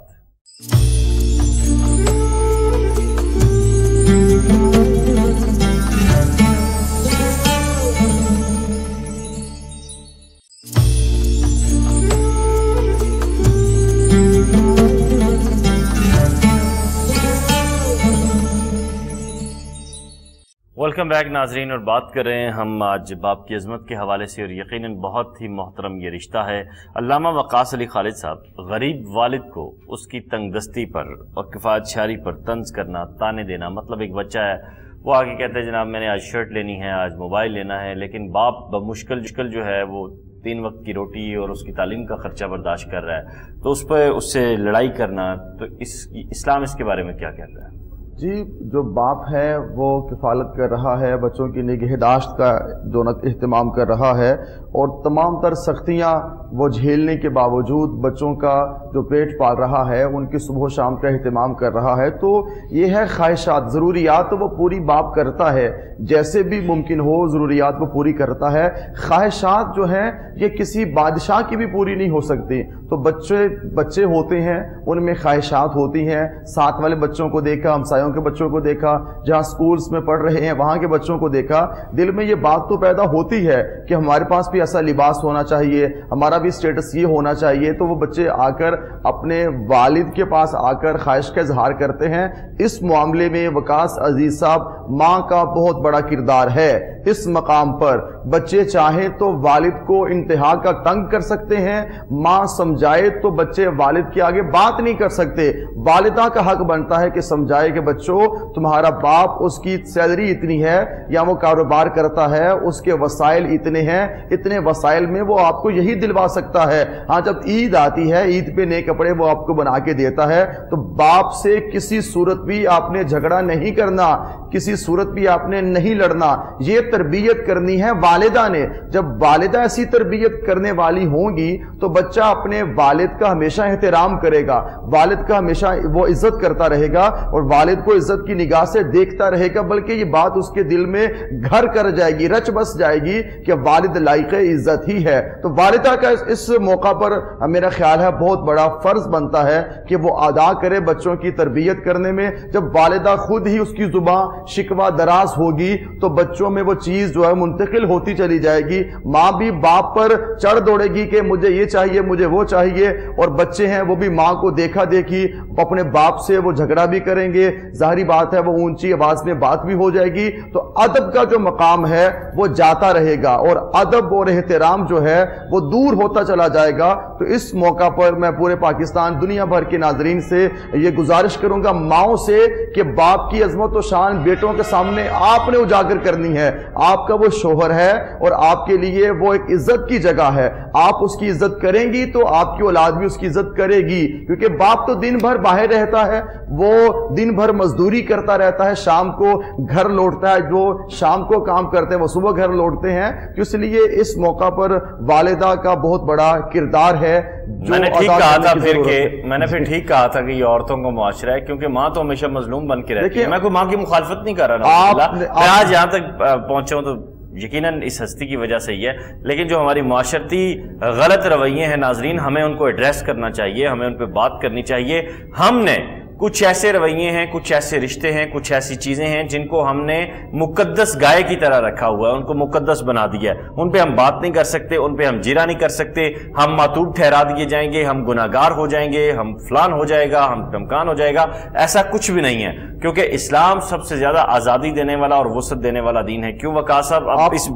ویلکم بیک ناظرین، اور بات کر رہے ہیں ہم آج باپ کی عظمت کے حوالے سے اور یقیناً بہت ہی محترم یہ رشتہ ہے علامہ وقاص علی خالد صاحب. غریب والد کو اس کی تنگ دستی پر اور کفایت شاری پر طنز کرنا، تانے دینا مطلب ایک بچہ ہے، وہ آگے کہتے ہیں جناب، میں نے آج شرٹ لینی ہے، آج موبائل لینا ہے، لیکن باپ بمشکل مشکل جو ہے، وہ تین وقت کی روٹی اور اس کی تعلیم کا خرچہ برداشت کر رہا ہے۔ تو اس پہ اس سے لڑائی کرنا، تو اس اسلام اس کے بارے میں کیا کہتا ہے؟ جی جو باپ ہے، وہ کفالت کر رہا ہے، بچوں کی نگہداشت کا جو اہتمام کر رہا ہے اور تمام تر سختیاں وہ جھیلنے کے باوجود بچوں کا جو پیٹ پال رہا ہے، ان کی صبح و شام کا اہتمام کر رہا ہے۔ تو یہ ہے خواہشات، ضروریات تو وہ پوری باپ کرتا ہے۔ جیسے بھی ممکن ہو، ضروریات وہ پوری کرتا ہے۔ خواہشات جو ہیں، یہ کسی بادشاہ کی بھی پوری نہیں ہو سکتی۔ تو بچے بچے ہوتے ہیں، ان میں خواہشات ہوتی ہیں۔ ساتھ والے بچوں کو دیکھا، ہمسایوں کے بچوں کو دیکھا، جہاں سکولز میں پڑھ رہے ہیں، وہاں کے بچوں کو دیکھا۔ دل میں یہ بات تو پیدا ہوتی ہے کہ ہمارے پاس بھی ایسا لباس ہونا چاہیے۔ ہمارا بھی اسٹیٹس یہ ہونا چاہیے تو وہ بچے آ کر اپنے والد کے پاس آ کر خواہش کا اظہار کرتے ہیں۔ اس معاملے میں وکاس عزیز صاحب ماں کا بہت بڑا کردار ہے۔ اس مقام پر بچے چاہیں تو والد کو انتہا کا تنگ کر سکتے ہیں۔ ماں سمجھائے تو بچے والد کے آگے بات نہیں کر سکتے۔ والدہ کا حق بنتا ہے کہ سمجھائے کہ بچوں، تمہارا باپ اس کی سیلری اتنی ہے یا وہ کاروبار کرتا ہے، اس کے وسائل اتنے ہیں۔ اتنے وسائل میں وہ آپ کو یہی دلوا سکتا ہے۔ ہاں جب عید آتی ہے، عید پہ نئے کپڑے وہ آپ کو بنا کے دیتا ہے، تو باپ سے کسی صورت بھی آپ نے جھگڑا نہیں کرنا۔ کسی صورت بھی آپ نے نہیں لڑنا، یہ تربیت کرنی ہے والدہ نے۔ جب والدہ ایسی تربیت کرنے والی ہوں گی تو بچہ اپنے والد کا ہمیشہ احترام کرے گا، والد کا ہمیشہ وہ عزت کرتا رہے گا اور والد کو عزت کی نگاہ سے دیکھتا رہے گا، بلکہ یہ بات اس کے دل میں گھر کر جائے گی، رچ بس جائے گی کہ والد لائق عزت ہی ہے۔ تو والدہ کا اس موقع پر میرا خیال ہے بہت بڑا فرض بنتا ہے کہ وہ ادا کرے بچوں کی تربیت کرنے میں۔ جب والدہ خود ہی اس کی زبان شکوہ دراز ہوگی تو بچوں میں وہ چیز جو ہے منتقل ہوتی چلی جائے گی۔ ماں بھی باپ پر چڑھ دوڑے گی کہ مجھے یہ چاہیے، مجھے وہ چاہیے۔ اور بچے ہیں، وہ بھی ماں کو دیکھا دیکھی اپنے باپ سے وہ جھگڑا بھی کریں گے۔ ظاہری بات ہے، وہ اونچی آواز میں بات بھی ہو جائے گی۔ تو ادب کا جو مقام ہے، وہ جاتا رہے گا۔ اور ادب اور احترام جو ہے، وہ دور ہوتا چلا جائے گا۔ تو اس موقع پر میں پورے پاکستان، دنیا بھر کے ناظرین سے یہ گزارش کروں گا ماؤں سے کہ باپ کی عظمت و شان بیٹوں کے سامنے آپ نے اجاگر کرنی ہے۔ آپ کا وہ شوہر ہے اور آپ کے لیے وہ ایک عزت کی جگہ ہے۔ آپ اس کی عزت کریں گی تو آپ کی اولاد بھی اس کی عزت کرے گی۔ کیونکہ باپ تو دن بھر باہر رہتا ہے، وہ دن بھر مزدوری کرتا رہتا ہے۔ شام کو گھر لوٹتا ہے، جو شام کو کام کرتے ہیں، وہ صبح گھر لوٹتے ہیں۔ اس لیے اس موقع پر والدہ کا بہت بڑا کردار ہے۔ میں نے ٹھیک کہا تھا پھر کہ میں نے پھر ٹھیک کہا تھا کہ یہ عورتوں کا معاشرہ ہے کیونکہ ماں تو ہمیشہ مظلوم بن کے رہتی ہے۔ میں کوئی ماں کی مخالفت نہیں کر رہا میں آج یہاں تک پہنچا ہوں تو یقیناً اس ہستی کی وجہ سے ہی ہے۔ لیکن جو ہماری معاشرتی غلط رویے ہیں ناظرین ہمیں ان کو ایڈریس کرنا چاہیے ہمیں ان پہ بات کرنی چاہیے۔ ہم نے کچھ ایسے رویے ہیں کچھ ایسے رشتے ہیں کچھ ایسی چیزیں ہیں جن کو ہم نے مقدس گائے کی طرح رکھا ہوا ہے ان کو مقدس بنا دیا ہے۔ ان پہ ہم بات نہیں کر سکتے ان پہ ہم جیرا نہیں کر سکتے۔ ہم ماتوب ٹھہرا دیے جائیں گے ہم گناہ گار ہو جائیں گے ہم فلان ہو جائے گا ہم دمکان ہو جائے گا۔ ایسا کچھ بھی نہیں ہے کیونکہ اسلام سب سے زیادہ آزادی دینے والا اور وسط دینے والا دین ہے۔ کیوں وقا صاحب؟ آپ اس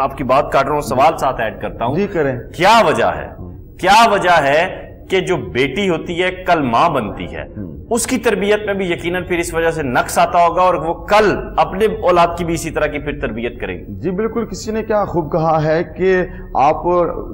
آپ کی بات کاٹ رہا ہوں سوال ساتھ ایڈ کرتا ہوں۔ جی کریں۔ کیا وجہ ہے؟ کیا وجہ ہے کہ جو بیٹی ہوتی ہے کل ماں بنتی ہے؟ اس کی تربیت میں بھی یقیناً پھر اس وجہ سے نقص آتا ہوگا اور وہ کل اپنے اولاد کی بھی اسی طرح کی پھر تربیت کرے گی۔ جی بالکل، کسی نے کیا خوب کہا ہے کہ آپ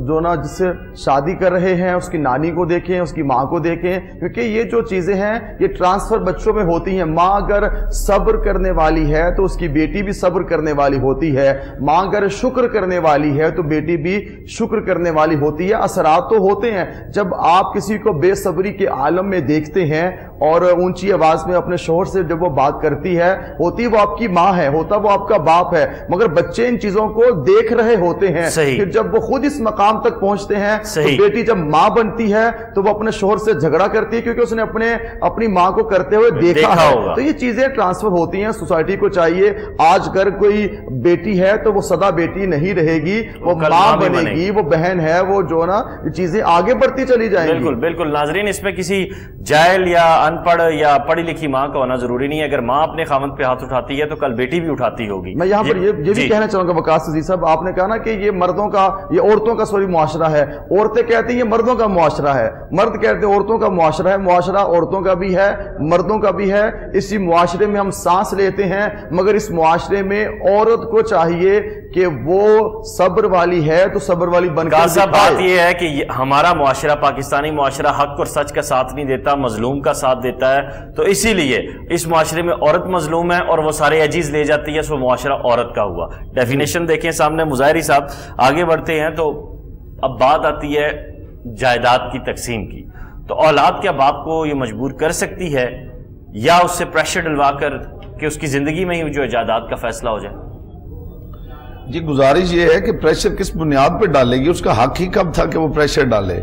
جو نا جس سے شادی کر رہے ہیں، اس کی نانی کو دیکھیں، اس کی ماں کو دیکھیں، کیونکہ یہ جو چیزیں ہیں، یہ ٹرانسفر بچوں میں ہوتی ہیں۔ ماں اگر صبر کرنے والی ہے تو اس کی بیٹی بھی صبر کرنے والی ہوتی ہے۔ ماں اگر شکر کرنے والی ہے تو بیٹی بھی شکر کرنے والی ہوتی ہے۔ اثرات تو ہوتے ہیں۔ جب آپ کسی کو بے صبری کے عالم میں دیکھتے ہیں اور اونچی آواز میں اپنے شوہر سے جب وہ بات کرتی ہے ہوتی وہ آپ کی ماں ہے ہوتا وہ آپ کا باپ ہے مگر بچے ان چیزوں کو دیکھ رہے ہوتے ہیں۔ کہ جب وہ خود اس مقام تک پہنچتے ہیں تو بیٹی جب ماں بنتی ہے تو وہ اپنے شوہر سے جھگڑا کرتی ہے کیونکہ اس نے اپنے اپنی ماں کو کرتے ہوئے دیکھا ہے۔ تو یہ چیزیں ٹرانسفر ہوتی ہیں سوسائٹی کو چاہیے۔ آج اگر کوئی بیٹی ہے تو وہ صدا بیٹی نہیں رہے گی وہ ماں بنے گی وہ بہن ہے وہ جو نا یہ چیزیں آگے بڑھتی چلی جائیں گی۔ بالکل بالکل۔ ناظرین اس میں کسی جائل یا ان پڑھ یا پڑھی لکھی ماں کا ہونا ضروری نہیں ہے۔ اگر ماں اپنے خامد پہ ہاتھ اٹھاتی ہے تو کل بیٹی بھی اٹھاتی ہوگی۔ میں یہاں پر یہ بھی جی۔ کہنا چاہوں گا وکاس عزیز صاحب آپ نے کہا نا کہ یہ مردوں کا یہ عورتوں کا سوری معاشرہ ہے۔ عورتیں کہتی ہیں یہ مردوں کا معاشرہ ہے۔ مرد کہتے ہیں عورتوں کا معاشرہ ہے معاشرہ عورتوں کا بھی ہے مردوں کا بھی ہے۔ اسی معاشرے میں ہم سانس لیتے ہیں مگر اس معاشرے میں عورت کو چاہیے کہ وہ صبر والی ہے تو صبر والی بن کر بات یہ ہے کہ ہمارا معاشرہ پاکستانی معاشرہ حق اور سچ کا ساتھ نہیں دیتا مظلوم کا ساتھ دیتا ہے۔ تو اسی لیے اس معاشرے میں عورت مظلوم ہے اور وہ سارے عجیز لے جاتی ہے سو معاشرہ عورت کا ہوا۔ ڈیفینیشن دیکھیں سامنے، مظاہری صاحب آگے بڑھتے ہیں تو اب بات آتی ہے جائیداد کی تقسیم کی۔ تو اولاد کیا باپ کو یہ مجبور کر سکتی ہے یا اس سے پریشر ڈلوا کر کہ اس کی زندگی میں ہی جو جائیداد کا فیصلہ ہو جائے؟ جی گزارش یہ ہے کہ پریشر کس بنیاد پہ ڈالے گی؟ اس کا حق ہی کب تھا کہ وہ پریشر ڈالے؟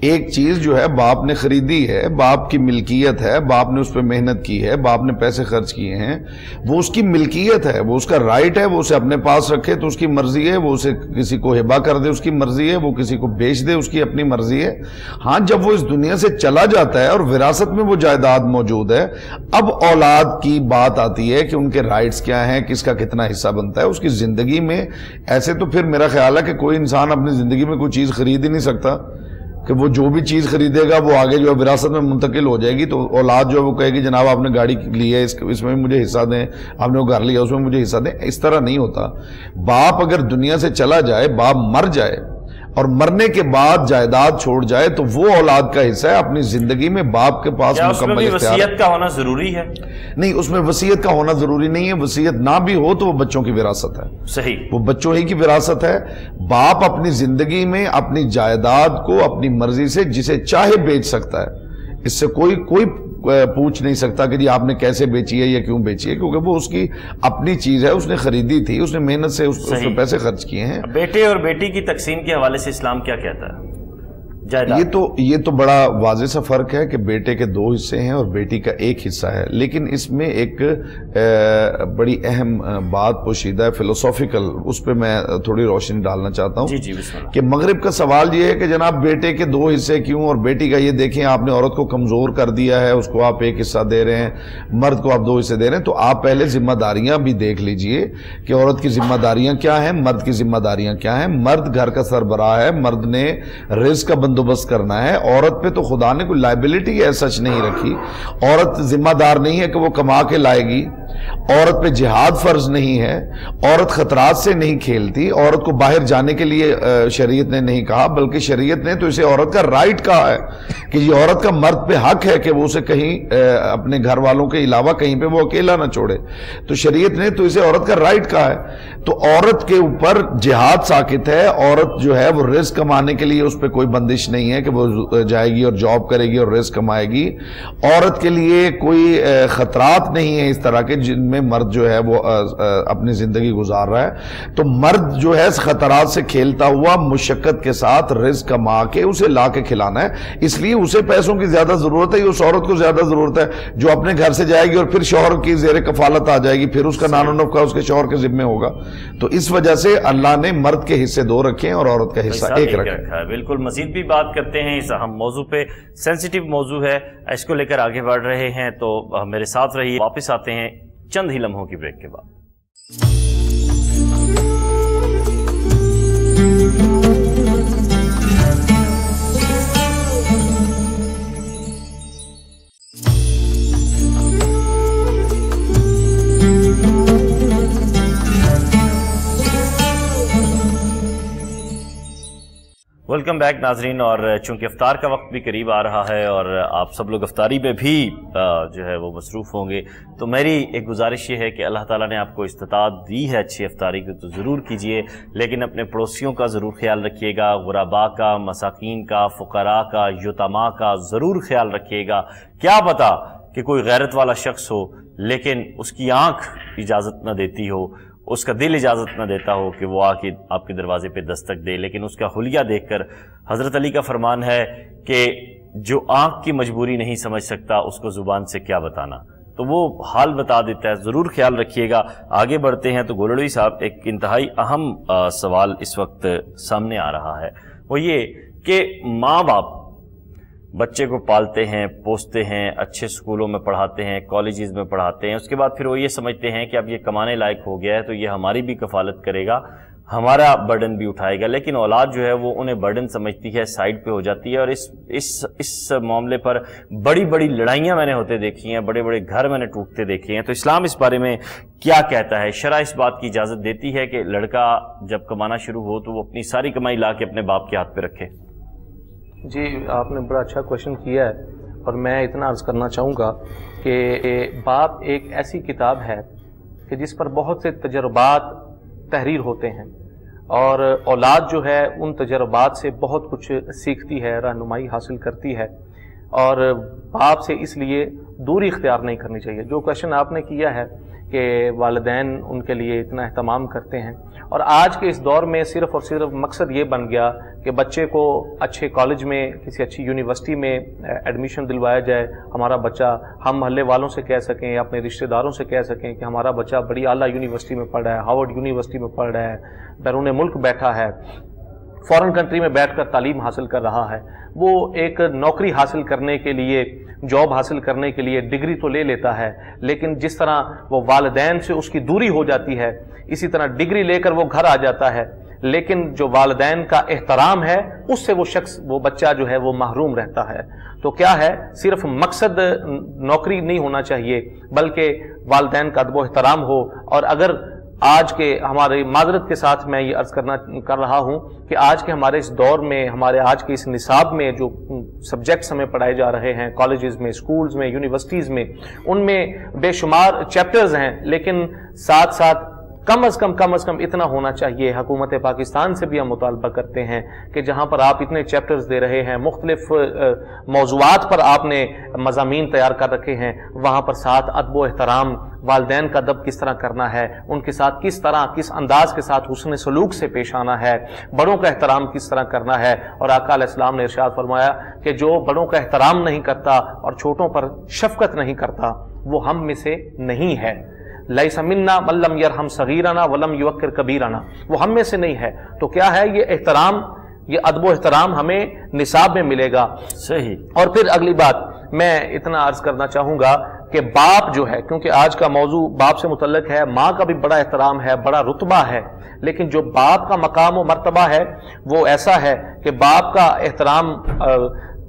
ایک چیز جو ہے، باپ نے خریدی ہے، باپ کی ملکیت ہے، باپ نے اس پہ محنت کی ہے، باپ نے پیسے خرچ کیے ہیں، وہ اس کی ملکیت ہے، وہ اس کا رائٹ ہے، وہ اسے اپنے پاس رکھے تو اس کی مرضی ہے، وہ اسے کسی کو ہبا کر دے، اس کی مرضی ہے، وہ کسی کو بیچ دے، اس کی اپنی مرضی ہے۔ ہاں جب وہ اس دنیا سے چلا جاتا ہے اور وراثت میں وہ جائیداد موجود ہے، اب اولاد کی بات آتی ہے کہ ان کے رائٹس کیا ہیں، کس کا کتنا حصہ بنتا ہے، اس کی زندگی میں ایسے تو پھر میرا خیال ہے کہ کوئی انسان اپنی زندگی میں کوئی چیز خرید ہی نہیں سکتا، کہ وہ جو بھی چیز خریدے گا وہ آگے جو ہے وراثت میں منتقل ہو جائے گی، تو اولاد جو ہے وہ کہے گی، جناب آپ نے گاڑی لی ہے، اس میں مجھے حصہ دیں، آپ نے وہ گھر لیا، اس میں مجھے حصہ دیں۔ اس طرح نہیں ہوتا۔ باپ اگر دنیا سے چلا جائے، باپ مر جائے اور مرنے کے بعد جائیداد چھوڑ جائے تو وہ اولاد کا حصہ ہے اپنی زندگی میں باپ کے پاس مکمل وسیعت کا ہونا ضروری ہے؟ نہیں اس میں وسیعت کا ہونا ضروری نہیں ہے۔ وسیعت نہ بھی ہو تو وہ بچوں کی وراثت ہے۔ صحیح۔ وہ بچوں ہی کی وراثت ہے۔ باپ اپنی زندگی میں اپنی جائیداد کو اپنی مرضی سے جسے چاہے بیچ سکتا ہے۔ اس سے کوئی کوئی پوچھ نہیں سکتا کہ جی آپ نے کیسے بیچی ہے یا کیوں بیچی ہے کیونکہ وہ اس کی اپنی چیز ہے اس نے خریدی تھی اس نے محنت سے اس پیسے خرچ کیے ہیں۔ بیٹے اور بیٹی کی تقسیم کے حوالے سے اسلام کیا کہتا ہے؟ یہ تو یہ تو بڑا واضح سا فرق ہے کہ بیٹے کے دو حصے ہیں اور بیٹی کا ایک حصہ ہے۔ لیکن اس میں ایک بڑی اہم بات پوشیدہ ہے فلوسافیکل اس پہ میں تھوڑی روشنی ڈالنا چاہتا ہوں جی جی کہ مغرب کا سوال یہ ہے کہ جناب بیٹے کے دو حصے کیوں اور بیٹی کا یہ دیکھیں آپ نے عورت کو کمزور کر دیا ہے اس کو آپ ایک حصہ دے رہے ہیں مرد کو آپ دو حصے دے رہے ہیں تو آپ پہلے ذمہ داریاں بھی دیکھ لیجیے کہ عورت کی ذمہ داریاں کیا ہیں مرد کی ذمہ داریاں کیا ہیں۔ مرد گھر کا سربراہ ہے مرد نے رزق کا بندوبست بندوبست کرنا ہے۔ عورت پہ تو خدا نے کوئی لائبلٹی ہے سچ نہیں رکھی۔ عورت ذمہ دار نہیں ہے کہ وہ کما کے لائے گی۔ عورت پہ جہاد فرض نہیں ہے۔ عورت خطرات سے نہیں کھیلتی۔ عورت کو باہر جانے کے لیے شریعت نے نہیں کہا، بلکہ شریعت نے تو اسے عورت کا رائٹ کہا ہے کہ یہ عورت کا مرد پہ حق ہے کہ وہ اسے کہیں اپنے گھر والوں کے علاوہ کہیں پہ وہ اکیلا نہ چھوڑے۔ تو شریعت نے تو اسے عورت کا رائٹ کہا ہے۔ تو عورت کے اوپر جہاد ساکت ہے۔ عورت جو ہے وہ رزق کمانے کے لیے اس پہ کوئی بندش نہیں ہے کہ وہ جائے گی اور جاب کرے گی اور رزق کمائے گی۔ عورت کے لیے کوئی خطرات نہیں ہے اس طرح کے جن میں مرد جو ہے وہ اپنی زندگی گزار رہا ہے۔ تو مرد جو ہے اس خطرات سے کھیلتا ہوا مشقت کے ساتھ رزق کما کے اسے لا کے کھلانا ہے۔ اس لیے اسے پیسوں کی زیادہ ضرورت ہے اس عورت کو زیادہ ضرورت ہے۔ جو اپنے گھر سے جائے گی اور پھر شوہر کی زیر کفالت آ جائے گی پھر اس کا نان و نفقہ اس کے شوہر کے ذمے ہوگا۔ تو اس وجہ سے اللہ نے مرد کے حصے دو رکھے ہیں اور عورت کا حصہ ایک رکھا ہے؟ بالکل مزید بھی بات کرتے ہیں، اس اہم موضوع پہ سینسیٹیو موضوع ہے۔ اس کو لے کر آگے بڑھ رہے ہیں تو میرے ساتھ رہیے، واپس آتے ہیں چند ہی لمحوں کی بریک کے بعد۔ ویلکم بیک ناظرین اور چونکہ افطار کا وقت بھی قریب آ رہا ہے اور آپ سب لوگ افطاری میں بھی جو ہے وہ مصروف ہوں گے، تو میری ایک گزارش یہ ہے کہ اللہ تعالیٰ نے آپ کو استطاعت دی ہے اچھی افطاری کی، تو ضرور کیجیے، لیکن اپنے پڑوسیوں کا ضرور خیال رکھیے گا غربا کا، مساکین کا، فقراء کا یتما کا ضرور خیال رکھیے گا۔ کیا پتا کہ کوئی غیرت والا شخص ہو، لیکن اس کی آنکھ اجازت نہ دیتی ہو۔ اس کا دل اجازت نہ دیتا ہو کہ وہ آ کے آپ کے دروازے پہ دستک دے، لیکن اس کا حلیہ دیکھ کر حضرت علی کا فرمان ہے کہ جو آنکھ کی مجبوری نہیں سمجھ سکتا، اس کو زبان سے کیا بتانا؟ تو وہ حال بتا دیتا ہے، ضرور خیال رکھیے گا۔ آگے بڑھتے ہیں تو گولڑوی صاحب ایک انتہائی اہم سوال اس وقت سامنے آ رہا ہے۔ وہ یہ کہ ماں باپ بچے کو پالتے ہیں، پوستے ہیں، اچھے سکولوں میں پڑھاتے ہیں، کالجز میں پڑھاتے ہیں، اس کے بعد پھر وہ یہ سمجھتے ہیں کہ اب یہ کمانے لائق ہو گیا ہے تو یہ ہماری بھی کفالت کرے گا، ہمارا برڈن بھی اٹھائے گا، لیکن اولاد جو ہے وہ انہیں برڈن سمجھتی ہے سائڈ پہ ہو جاتی ہے اور اس اس اس معاملے پر بڑی بڑی لڑائیاں میں نے ہوتے دیکھی ہیں، بڑے بڑے گھر میں نے ٹوٹتے دیکھے ہیں۔ تو اسلام اس بارے میں کیا کہتا ہے؟ شرح اس بات کی اجازت دیتی ہے کہ لڑکا جب کمانا شروع ہو تو وہ اپنی ساری کمائی لا کے اپنے باپ کے ہاتھ پہ رکھے۔ جی آپ نے بڑا اچھا کوشچن کیا ہے اور میں اتنا عرض کرنا چاہوں گا کہ باپ ایک ایسی کتاب ہے کہ جس پر بہت سے تجربات تحریر ہوتے ہیں اور اولاد جو ہے ان تجربات سے بہت کچھ سیکھتی ہے، رہنمائی حاصل کرتی ہے۔ اور باپ سے اس لیے دوری اختیار نہیں کرنی چاہیے۔ جو کوشچن آپ نے کیا ہے کہ والدین ان کے لیے اتنا اہتمام کرتے ہیں، اور آج کے اس دور میں صرف اور صرف مقصد یہ بن گیا کہ بچے کو اچھے کالج میں، کسی اچھی یونیورسٹی میں ایڈمیشن دلوایا جائے۔ ہمارا بچہ، ہم محلے والوں سے کہہ سکیں، اپنے رشتہ داروں سے کہہ سکیں کہ ہمارا بچہ بڑی اعلیٰ یونیورسٹی میں پڑھ رہا ہے ہاورڈ یونیورسٹی میں پڑھ رہا ہے، بیرون ملک بیٹھا ہے۔ فورن کنٹری میں بیٹھ کر تعلیم حاصل کر رہا ہے۔ وہ ایک نوکری حاصل کرنے کے لیے، جاب حاصل کرنے کے لیے ڈگری تو لے لیتا ہے، لیکن جس طرح وہ والدین سے اس کی دوری ہو جاتی ہے، اسی طرح ڈگری لے کر وہ گھر آ جاتا ہے۔ لیکن جو والدین کا احترام ہے، اس سے وہ شخص، وہ بچہ جو ہے، وہ محروم رہتا ہے۔ تو کیا ہے، صرف مقصد نوکری نہیں ہونا چاہیے، بلکہ والدین کا ادب و احترام ہو۔ اور اگر آج کے ہمارے معذرت کے ساتھ میں یہ عرض کرنا کر رہا ہوں کہ آج کے ہمارے اس دور میں، ہمارے آج کے اس نصاب میں جو سبجیکٹس ہمیں پڑھائے جا رہے ہیں کالجز میں اسکولز میں یونیورسٹیز میں، ان میں بے شمار چیپٹرز ہیں، لیکن ساتھ ساتھ کم از کم کم از کم اتنا ہونا چاہیے۔ حکومت پاکستان سے بھی ہم مطالبہ کرتے ہیں کہ جہاں پر آپ اتنے چیپٹرز دے رہے ہیں، مختلف موضوعات پر آپ نے مضامین تیار کر رکھے ہیں، وہاں پر ساتھ ادب و احترام، والدین کا ادب کس طرح کرنا ہے، ان کے ساتھ کس طرح، کس انداز کے ساتھ حسن سلوک سے پیش آنا ہے، بڑوں کا احترام کس طرح کرنا ہے۔ اور آقا علیہ السلام نے ارشاد فرمایا کہ جو بڑوں کا احترام نہیں کرتا اور چھوٹوں پر شفقت نہیں کرتا، وہ ہم میں سے نہیں ہے۔ مِنَّا مَلَّمْ يَرْحَمْ صَغِيرَنَا وَلَمْ يُوَكِّرْ كَبِيرَنَا وہ ہم میں سے نہیں ہے تو کیا ہے یہ احترام یہ ادب و احترام ہمیں نصاب میں ملے گا صحیح۔ اور پھر اگلی بات میں اتنا عرض کرنا چاہوں گا کہ باپ جو ہے کیونکہ آج کا موضوع باپ سے متعلق ہے ماں کا بھی بڑا احترام ہے بڑا رتبہ ہے لیکن جو باپ کا مقام و مرتبہ ہے وہ ایسا ہے کہ باپ کا احترام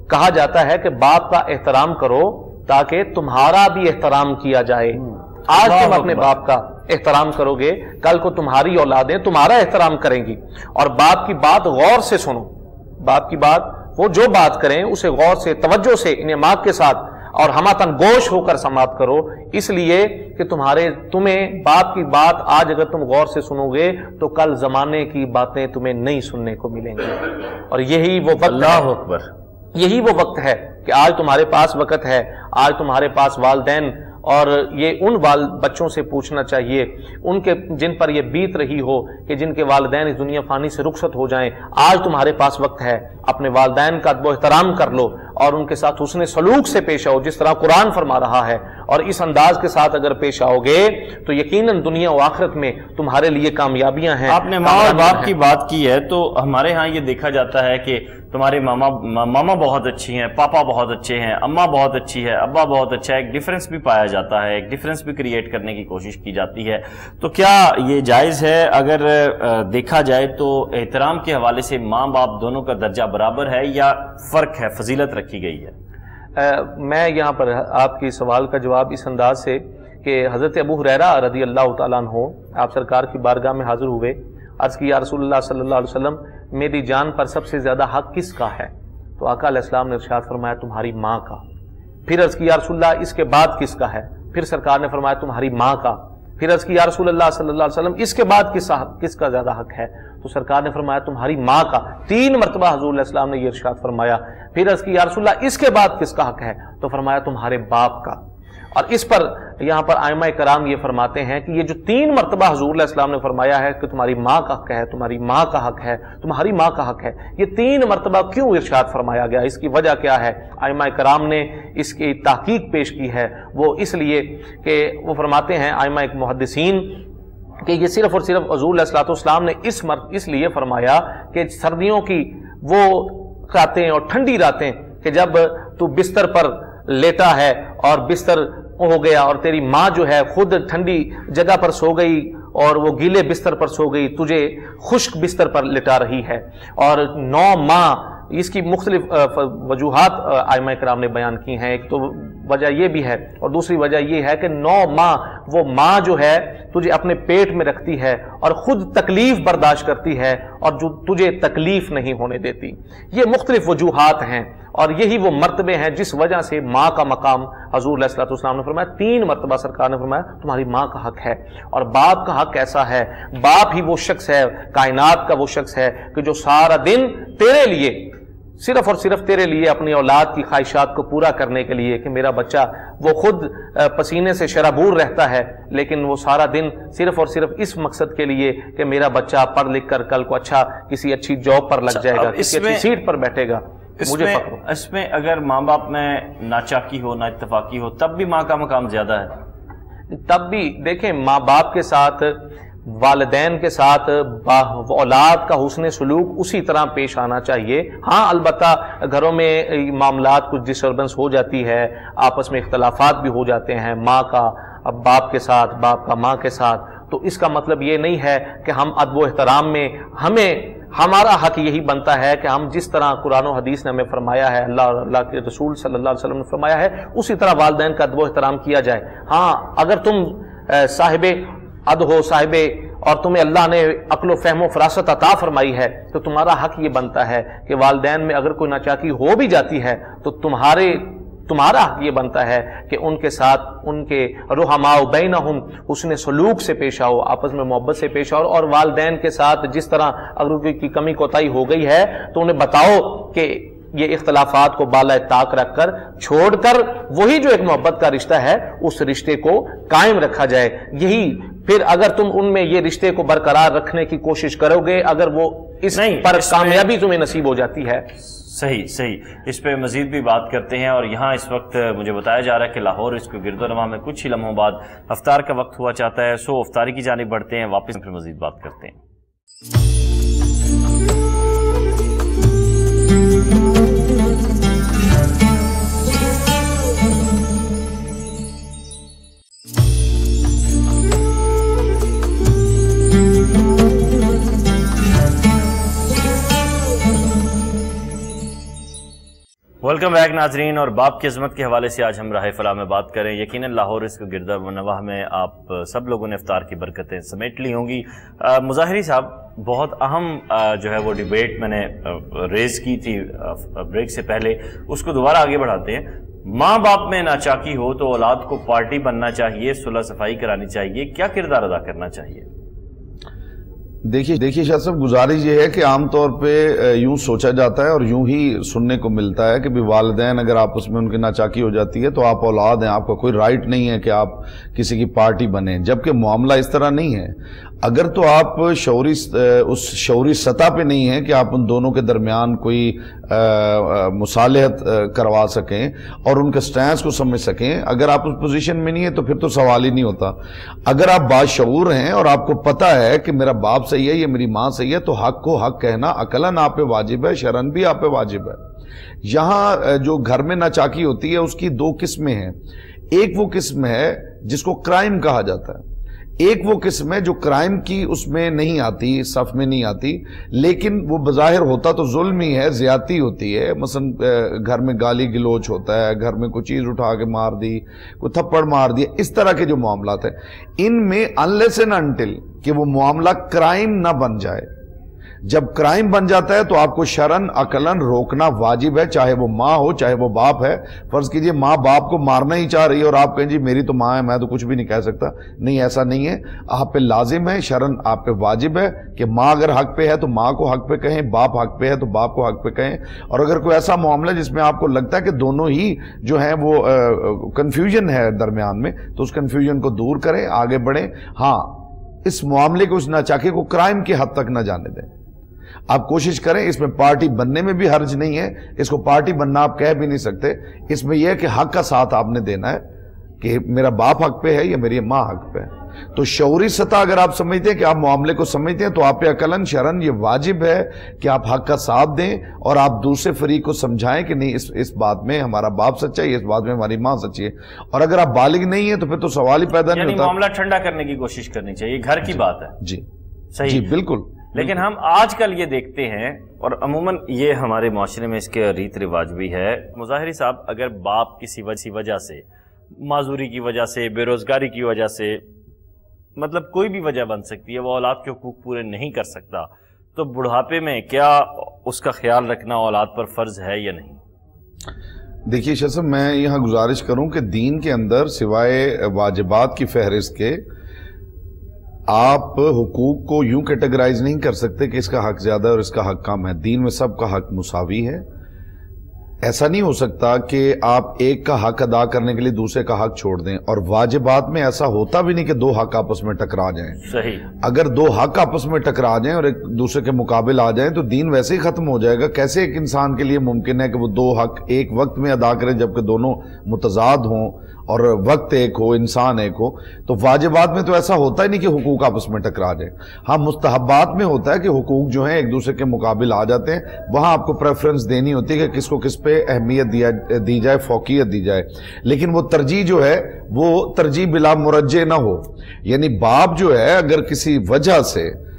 کہا جاتا ہے کہ باپ کا احترام کرو تاکہ تمہارا بھی احترام کیا جائے۔ آج تم اپنے باپ کا احترام کرو گے کل کو تمہاری اولادیں تمہارا احترام کریں گی۔ اور باپ کی بات غور سے سنو۔ باپ کی بات وہ جو بات کریں اسے غور سے توجہ سے انعماد کے ساتھ اور ہماتن گوش ہو کر سماعت کرو۔ اس لیے کہ تمہارے تمہیں باپ کی بات آج اگر تم غور سے سنو گے تو کل زمانے کی باتیں تمہیں نہیں سننے کو ملیں گی۔ اور یہی وہ وقت اللہ اکبر۔ یہی وہ وقت ہے کہ آج تمہارے پاس وقت ہے۔ آج تمہارے پاس والدین اور یہ ان وال، بچوں سے پوچھنا چاہیے، ان کے، جن پر یہ بیت رہی ہو کہ جن کے والدین اس دنیا فانی سے رخصت ہو جائیں، آج تمہارے پاس وقت ہے، اپنے والدین کا ادب و احترام کر لو اور ان کے ساتھ حسن سلوک سے پیش آؤ جس طرح قرآن فرما رہا ہے۔ اور اس انداز کے ساتھ اگر پیش آؤ گے تو یقیناً دنیا و آخرت میں تمہارے لیے کامیابیاں ہیں۔ آپ نے ماں اور باپ کی بات کی ہے تو ہمارے ہاں یہ دیکھا جاتا ہے کہ تمہارے ماما ماما بہت اچھی ہیں پاپا بہت اچھے ہیں اماں بہت اچھی ہے ابا بہت اچھا ہے ایک ڈیفرنس بھی پایا جاتا ہے ایک ڈیفرنس بھی کریٹ کرنے کی کوشش کی جاتی ہے۔ تو کیا یہ جائز ہے؟ اگر دیکھا جائے تو احترام کے حوالے سے ماں باپ دونوں کا درجہ برابر ہے یا فرق ہے فضیلت رکھی گئی ہے۔ میں یہاں پر آپ کی سوال کا جواب اس انداز سے کہ حضرت ابو حریرہ رضی اللہ تعالیٰ عنہ آپ سرکار کی بارگاہ میں حاضر ہوئے، عرض کی یا رسول اللہ صلی اللہ علیہ وسلم، میری جان پر سب سے زیادہ حق کس کا ہے؟ تو آقا علیہ السلام نے ارشاد فرمایا، تمہاری ماں کا۔ پھر عرض کی یا رسول اللہ، اس کے بعد کس کا ہے؟ پھر سرکار نے فرمایا، تمہاری ماں کا۔ پھر عرض کی، یا رسول اللہ صلی اللہ علیہ وسلم، اس کے بعد کس کس کا زیادہ حق ہے؟ تو سرکار نے فرمایا، تمہاری ماں کا. تین مرتبہ حضور علیہ السلام نے یہ ارشاد فرمایا۔ پھر عرض کی، یا رسول اللہ، اس کے بعد کس کا حق ہے؟ تو فرمایا، تمہارے باپ کا. اور اس پر یہاں پر آئمہ کرام یہ فرماتے ہیں کہ یہ جو تین مرتبہ حضور علیہ السلام نے فرمایا ہے کہ تمہاری ماں کا حق ہے، تمہاری ماں کا حق ہے، تمہاری ماں کا حق ہے، یہ تین مرتبہ کیوں ارشاد فرمایا گیا؟ اس کی وجہ کیا ہے؟ آئمہ کرام نے اس کی تحقیق پیش کی ہے۔ وہ اس لیے کہ وہ فرماتے ہیں، آئمہ محدثین، کہ یہ صرف اور صرف حضور علیہ السلام نے اس اس لیے فرمایا کہ سردیوں کی وہ راتیں اور ٹھنڈی راتیں کہ جب تو بستر پر لیٹا ہے اور بستر ہو گیا اور تیری ماں جو ہے خود ٹھنڈی جگہ پر سو گئی اور وہ گیلے بستر پر سو گئی، تجھے خشک بستر پر لٹا رہی ہے۔ اور نو ماں، اس کی مختلف وجوہات آئمہ کرام نے بیان کی ہیں۔ ایک تو وجہ یہ بھی ہے اور دوسری وجہ یہ ہے کہ نو ماں، وہ ماں جو ہے تجھے اپنے پیٹ میں رکھتی ہے اور خود تکلیف برداشت کرتی ہے اور جو تجھے تکلیف نہیں ہونے دیتی۔ یہ مختلف وجوہات ہیں۔ اور یہی وہ مرتبے ہیں جس وجہ سے ماں کا مقام حضور علیہ السلام نے فرمایا تین مرتبہ سرکار نے فرمایا تمہاری ماں کا حق ہے اور باپ کا حق ایسا ہے باپ ہی وہ شخص ہے کائنات کا وہ شخص ہے کہ جو سارا دن تیرے لیے صرف اور صرف تیرے لیے اپنی اولاد کی خواہشات کو پورا کرنے کے لیے کہ میرا بچہ وہ خود پسینے سے شرابور رہتا ہے لیکن وہ سارا دن صرف اور صرف اس مقصد کے لیے کہ میرا بچہ پڑھ لکھ کر کل کو اچھا کسی اچھی جاب پر لگ اچھا، جائے گا کسی اچھی سیٹ پر بیٹھے گا۔ مجھے اس میں اگر ماں باپ میں ناچاکی ہو نا اتفاقی ہو تب بھی ماں کا مقام زیادہ ہے۔ تب بھی دیکھیں ماں باپ کے ساتھ والدین کے ساتھ اولاد کا حسن سلوک اسی طرح پیش آنا چاہیے۔ ہاں البتہ گھروں میں معاملات کچھ ڈسٹربنس ہو جاتی ہے آپس میں اختلافات بھی ہو جاتے ہیں ماں کا اب باپ کے ساتھ باپ کا ماں کے ساتھ۔ تو اس کا مطلب یہ نہیں ہے کہ ہم ادب و احترام میں ہمیں ہمارا حق یہی بنتا ہے کہ ہم جس طرح قرآن و حدیث نے ہمیں فرمایا ہے، اللہ اور اللہ کے رسول صلی اللہ علیہ وسلم نے فرمایا ہے، اسی طرح والدین کا ادب و احترام کیا جائے۔ ہاں اگر تم صاحب اد ہو، صاحب، اور تمہیں اللہ نے عقل و فہم و فراست عطا فرمائی ہے، تو تمہارا حق یہ بنتا ہے کہ والدین میں اگر کوئی ناچاکی ہو بھی جاتی ہے، تو تمہارے تمہارا حق یہ بنتا ہے کہ ان کے ساتھ ان کے رحماؤ بینہم حسن سلوک سے پیش آؤ آپس میں محبت سے پیش آؤ اور والدین کے ساتھ جس طرح اگر کوئی کمی کوتاہی ہو گئی ہے تو انہیں بتاؤ کہ یہ اختلافات کو بالا طاق رکھ کر چھوڑ کر وہی جو ایک محبت کا رشتہ ہے اس رشتے کو قائم رکھا جائے۔ یہی پھر اگر تم ان میں یہ رشتے کو برقرار رکھنے کی کوشش کرو گے اگر وہ اس پر کامیابی تمہیں نصیب ہو جاتی ہے۔ صحیح صحیح۔ اس پہ مزید بھی بات کرتے ہیں اور یہاں اس وقت مجھے بتایا جا رہا ہے کہ لاہور اس کو گرد و نما میں کچھ ہی لمحوں بعد افطار کا وقت ہوا چاہتا ہے، سو افطاری کی جانب بڑھتے ہیں، واپس پھر مزید بات کرتے ہیں۔ ویلکم بیک ناظرین اور باپ کی عظمت کے حوالے سے آج ہم راہ فلاح میں بات کریں۔ یقیناً لاہور اس کو گردہ نواح میں آپ سب لوگوں نے افطار کی برکتیں سمیٹ لی ہوں گی۔ مظاہری صاحب، بہت اہم جو ہے وہ ڈیبیٹ میں نے ریز کی تھی بریک سے پہلے۔ اس کو دوبارہ آگے بڑھاتے ہیں۔ ماں باپ میں ناچاکی ہو تو اولاد کو پارٹی بننا چاہیے، صلح صفائی کرانی چاہیے۔ کیا کردار ادا کرنا چاہیے؟ دیکھیے دیکھیے شاہ صاحب، گزارش یہ ہے کہ عام طور پہ یوں سوچا جاتا ہے اور یوں ہی سننے کو ملتا ہے کہ بھی والدین اگر آپس میں ان کی ناچاکی ہو جاتی ہے تو آپ اولاد ہیں، آپ کا کوئی رائٹ نہیں ہے کہ آپ کسی کی پارٹی بنیں، جبکہ معاملہ اس طرح نہیں ہے۔ اگر تو آپ شعوری اس شعوری سطح پہ نہیں ہیں کہ آپ ان دونوں کے درمیان کوئی مصالحت کروا سکیں اور ان کے سٹینس کو سمجھ سکیں، اگر آپ اس پوزیشن میں نہیں ہیں تو پھر تو سوال ہی نہیں ہوتا۔ اگر آپ باشعور ہیں اور آپ کو پتہ ہے کہ میرا باپ صحیح ہے یہ میری ماں صحیح ہے تو حق کو حق کہنا عقلاً آپ پہ واجب ہے شرن بھی آپ پہ واجب ہے۔ یہاں جو گھر میں ناچاکی ہوتی ہے، اس کی دو قسمیں ہیں۔ ایک وہ قسم ہے جس کو کرائم کہا جاتا ہے۔ ایک وہ قسم ہے جو کرائم کی اس میں نہیں آتی، صف میں نہیں آتی، لیکن وہ بظاہر ہوتا تو ظلم ہی ہے، زیادتی ہوتی ہے۔ مثلا گھر میں گالی گلوچ ہوتا ہے، گھر میں کوئی چیز اٹھا کے مار دی، کوئی تھپڑ مار دیا اس طرح کے جو معاملات ہیں۔ ان میں انلیس اینڈ انٹل کہ وہ معاملہ کرائم نہ بن جائے۔ جب کرائم بن جاتا ہے تو آپ کو شرن، عقلن، روکنا واجب ہے، چاہے وہ ماں ہو، چاہے وہ باپ ہے۔ فرض کیجیے ماں باپ کو مارنا ہی چاہ رہی ہے اور آپ کہیں جی میری تو ماں ہے، میں تو کچھ بھی نہیں کہہ سکتا۔ نہیں، ایسا نہیں ہے۔ آپ پہ لازم ہے، شرن آپ پہ واجب ہے کہ ماں اگر حق پہ ہے تو ماں کو حق پہ کہیں، باپ حق پہ ہے تو باپ کو حق پہ کہیں۔ اور اگر کوئی ایسا معاملہ جس میں آپ کو لگتا ہے کہ دونوں ہی جو ہیں وہ کنفیوژن ہے درمیان میں، تو اس کنفیوژن کو دور کریں، آگے بڑھیں۔ ہاں اس معاملے کو اس ناچاکے کو کرائم کی حد تک نہ جانے دیں۔ آپ کوشش کریں اس میں پارٹی بننے میں بھی حرج نہیں ہے۔ اس کو پارٹی بننا آپ کہہ بھی نہیں سکتے۔ اس میں یہ ہے کہ حق کا ساتھ آپ نے دینا ہے کہ میرا باپ حق پہ ہے یا میری ماں حق پہ ہے۔ تو شعوری سطح اگر آپ سمجھتے ہیں کہ آپ معاملے کو سمجھتے ہیں تو آپ پہ اقلن شرن یہ واجب ہے کہ آپ حق کا ساتھ دیں اور آپ دوسرے فریق کو سمجھائیں کہ نہیں اس اس بات میں ہمارا باپ سچا ہے اس بات میں ہماری ماں سچی ہے۔ اور اگر آپ بالغ نہیں ہیں تو پھر تو سوال ہی پیدا نہیں یعنی ہوتا۔ معاملہ ٹھنڈا کرنے کی کوشش کرنی چاہیے گھر کی بات ہے۔ جی۔ صحیح۔ جی بالکل۔ لیکن ہم آج کل یہ دیکھتے ہیں اور عموماً یہ ہمارے معاشرے میں اس کے ریت رواج بھی ہے۔ مظاہری صاحب، اگر باپ کسی وجہ سے، معذوری کی وجہ سے، بے روزگاری کی وجہ سے مطلب کوئی بھی وجہ بن سکتی ہے، وہ اولاد کے حقوق پورے نہیں کر سکتا، تو بڑھاپے میں کیا اس کا خیال رکھنا اولاد پر فرض ہے یا نہیں؟ دیکھیے شسم میں یہاں گزارش کروں کہ دین کے اندر سوائے واجبات کی فہرست کے آپ حقوق کو یوں کیٹیگرائز نہیں کر سکتے کہ اس کا حق زیادہ اور اس کا حق کم ہے۔ دین میں سب کا حق مساوی ہے۔ ایسا نہیں ہو سکتا کہ آپ ایک کا حق ادا کرنے کے لیے دوسرے کا حق چھوڑ دیں اور واجبات میں ایسا ہوتا بھی نہیں کہ دو حق آپس میں ٹکرا جائیں۔ صحیح۔ اگر دو حق آپس میں ٹکرا جائیں اور ایک دوسرے کے مقابل آ جائیں تو دین ویسے ہی ختم ہو جائے گا۔ کیسے ایک انسان کے لیے ممکن ہے کہ وہ دو حق ایک وقت میں ادا کرے جبکہ دونوں متضاد ہوں؟ اور وقت ایک ہو، انسان ایک ہو، تو واجبات میں تو ایسا ہوتا ہی نہیں کہ حقوق آپس میں ٹکرا جائے ہاں مستحبات میں ہوتا ہے کہ حقوق جو ہیں ایک دوسرے کے مقابل آ جاتے ہیں۔ وہاں آپ کو پریفرنس دینی ہوتی ہے کہ کس کو کس پہ اہمیت دیا، دی جائے، فوقیت دی جائے۔ لیکن وہ ترجیح جو ہے، وہ ترجیح بلا مرجع نہ ہو۔ یعنی باپ جو ہے، اگر کسی وجہ سے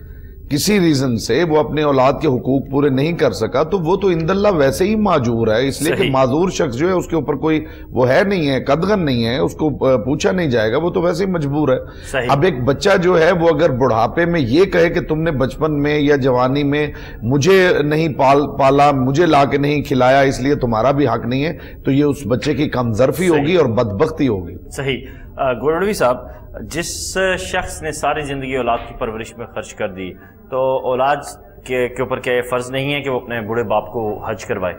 کسی ریزن سے وہ اپنے اولاد کے حقوق پورے نہیں کر سکا تو وہ تو اندلہ ویسے ہی معذور ہے۔ اس لیے کہ معذور شخص جو ہے اس کے اوپر کوئی وہ ہے نہیں ہے قدغن نہیں ہے اس کو پوچھا نہیں جائے گا وہ تو ویسے ہی مجبور ہے۔ اب ایک بچہ جو ہے وہ اگر بڑھاپے میں یہ کہے کہ تم نے بچپن میں یا جوانی میں مجھے نہیں پال پالا مجھے لا کے نہیں کھلایا اس لیے تمہارا بھی حق نہیں ہے تو یہ اس بچے کی کمزرفی ہوگی اور بدبختی ہوگی۔ صحیح۔ گوڑوی صاحب جس شخص نے ساری زندگی اولاد کی پرورش میں خرچ کر دی تو اولاد کے اوپر کیا یہ فرض نہیں ہے کہ وہ اپنے بڑے باپ کو حج کروائے؟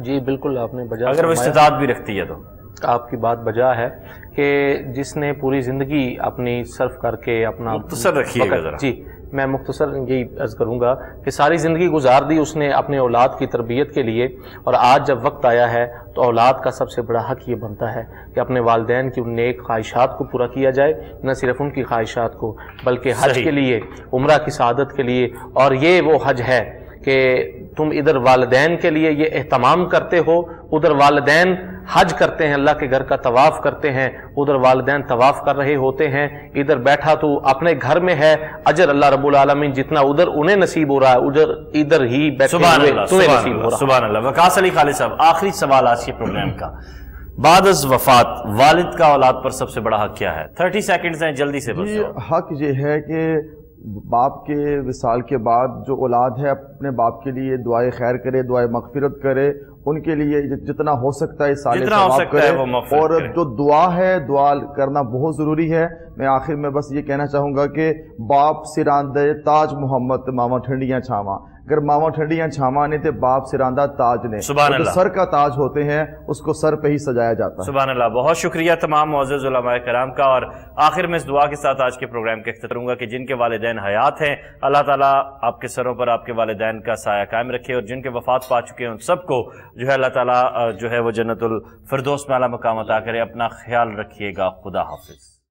جی بالکل آپ نے بجا اگر وہ استطاعت بھی رکھتی ہے تو۔ آپ کی بات بجا ہے کہ جس نے پوری زندگی اپنی صرف کر کے اپنا مختصر رکھیے گا ذرا۔ جی میں مختصر یہی عرض کروں گا کہ ساری زندگی گزار دی اس نے اپنے اولاد کی تربیت کے لیے اور آج جب وقت آیا ہے تو اولاد کا سب سے بڑا حق یہ بنتا ہے کہ اپنے والدین کی ان نیک خواہشات کو پورا کیا جائے نہ صرف ان کی خواہشات کو بلکہ حج کے لیے عمرہ کی سعادت کے لیے۔ اور یہ وہ حج ہے کہ تم ادھر والدین کے لیے یہ اہتمام کرتے ہو ادھر والدین حج کرتے ہیں اللہ کے گھر کا طواف کرتے ہیں ادھر والدین طواف کر رہے ہوتے ہیں ادھر بیٹھا تو اپنے گھر میں ہے اجر اللہ رب العالمین جتنا ادھر انہیں نصیب ہو رہا ہے ادھر ادھر ہی بیٹھے سبحان اللہ سبحان اللہ سبحان اللہ۔ وقاص علی خالد صاحب آخری سوال آج کے پروگرام کا۔ بعد از وفات والد کا اولاد پر سب سے بڑا حق کیا ہے؟ تھرٹی سیکنڈز ہیں جلدی سے جی حق یہ ہے کہ باپ کے وصال کے بعد جو اولاد ہے اپنے باپ کے لیے دعائے خیر کرے دعائے مغفرت کرے ان کے لیے جتنا ہو سکتا ہے سال کرے۔ اور جو دعا ہے دعا کرنا بہت ضروری ہے۔ میں آخر میں بس یہ کہنا چاہوں گا کہ باپ سراند تاج محمد ماما ٹھنڈیاں چھاواں۔ اگر ماما ٹھنڈیاں چھاما نے تھے باپ سراندہ تاج نے۔ سبحان اللہ۔ سر کا تاج ہوتے ہیں اس کو سر پہ ہی سجایا جاتا ہے۔ سبحان اللہ۔ بہت شکریہ تمام معزز علماء کرام کا۔ اور آخر میں اس دعا کے ساتھ آج کے پروگرام کے اختتار ہوں گا کہ جن کے والدین حیات ہیں اللہ تعالیٰ آپ کے سروں پر آپ کے والدین کا سایہ قائم رکھے اور جن کے وفات پا چکے ہیں ان سب کو جو ہے اللہ تعالیٰ جو ہے وہ جنت الفردوس میں اعلیٰ مقام عطا کرے۔ اپنا خیال رکھیے گا۔ خدا حافظ۔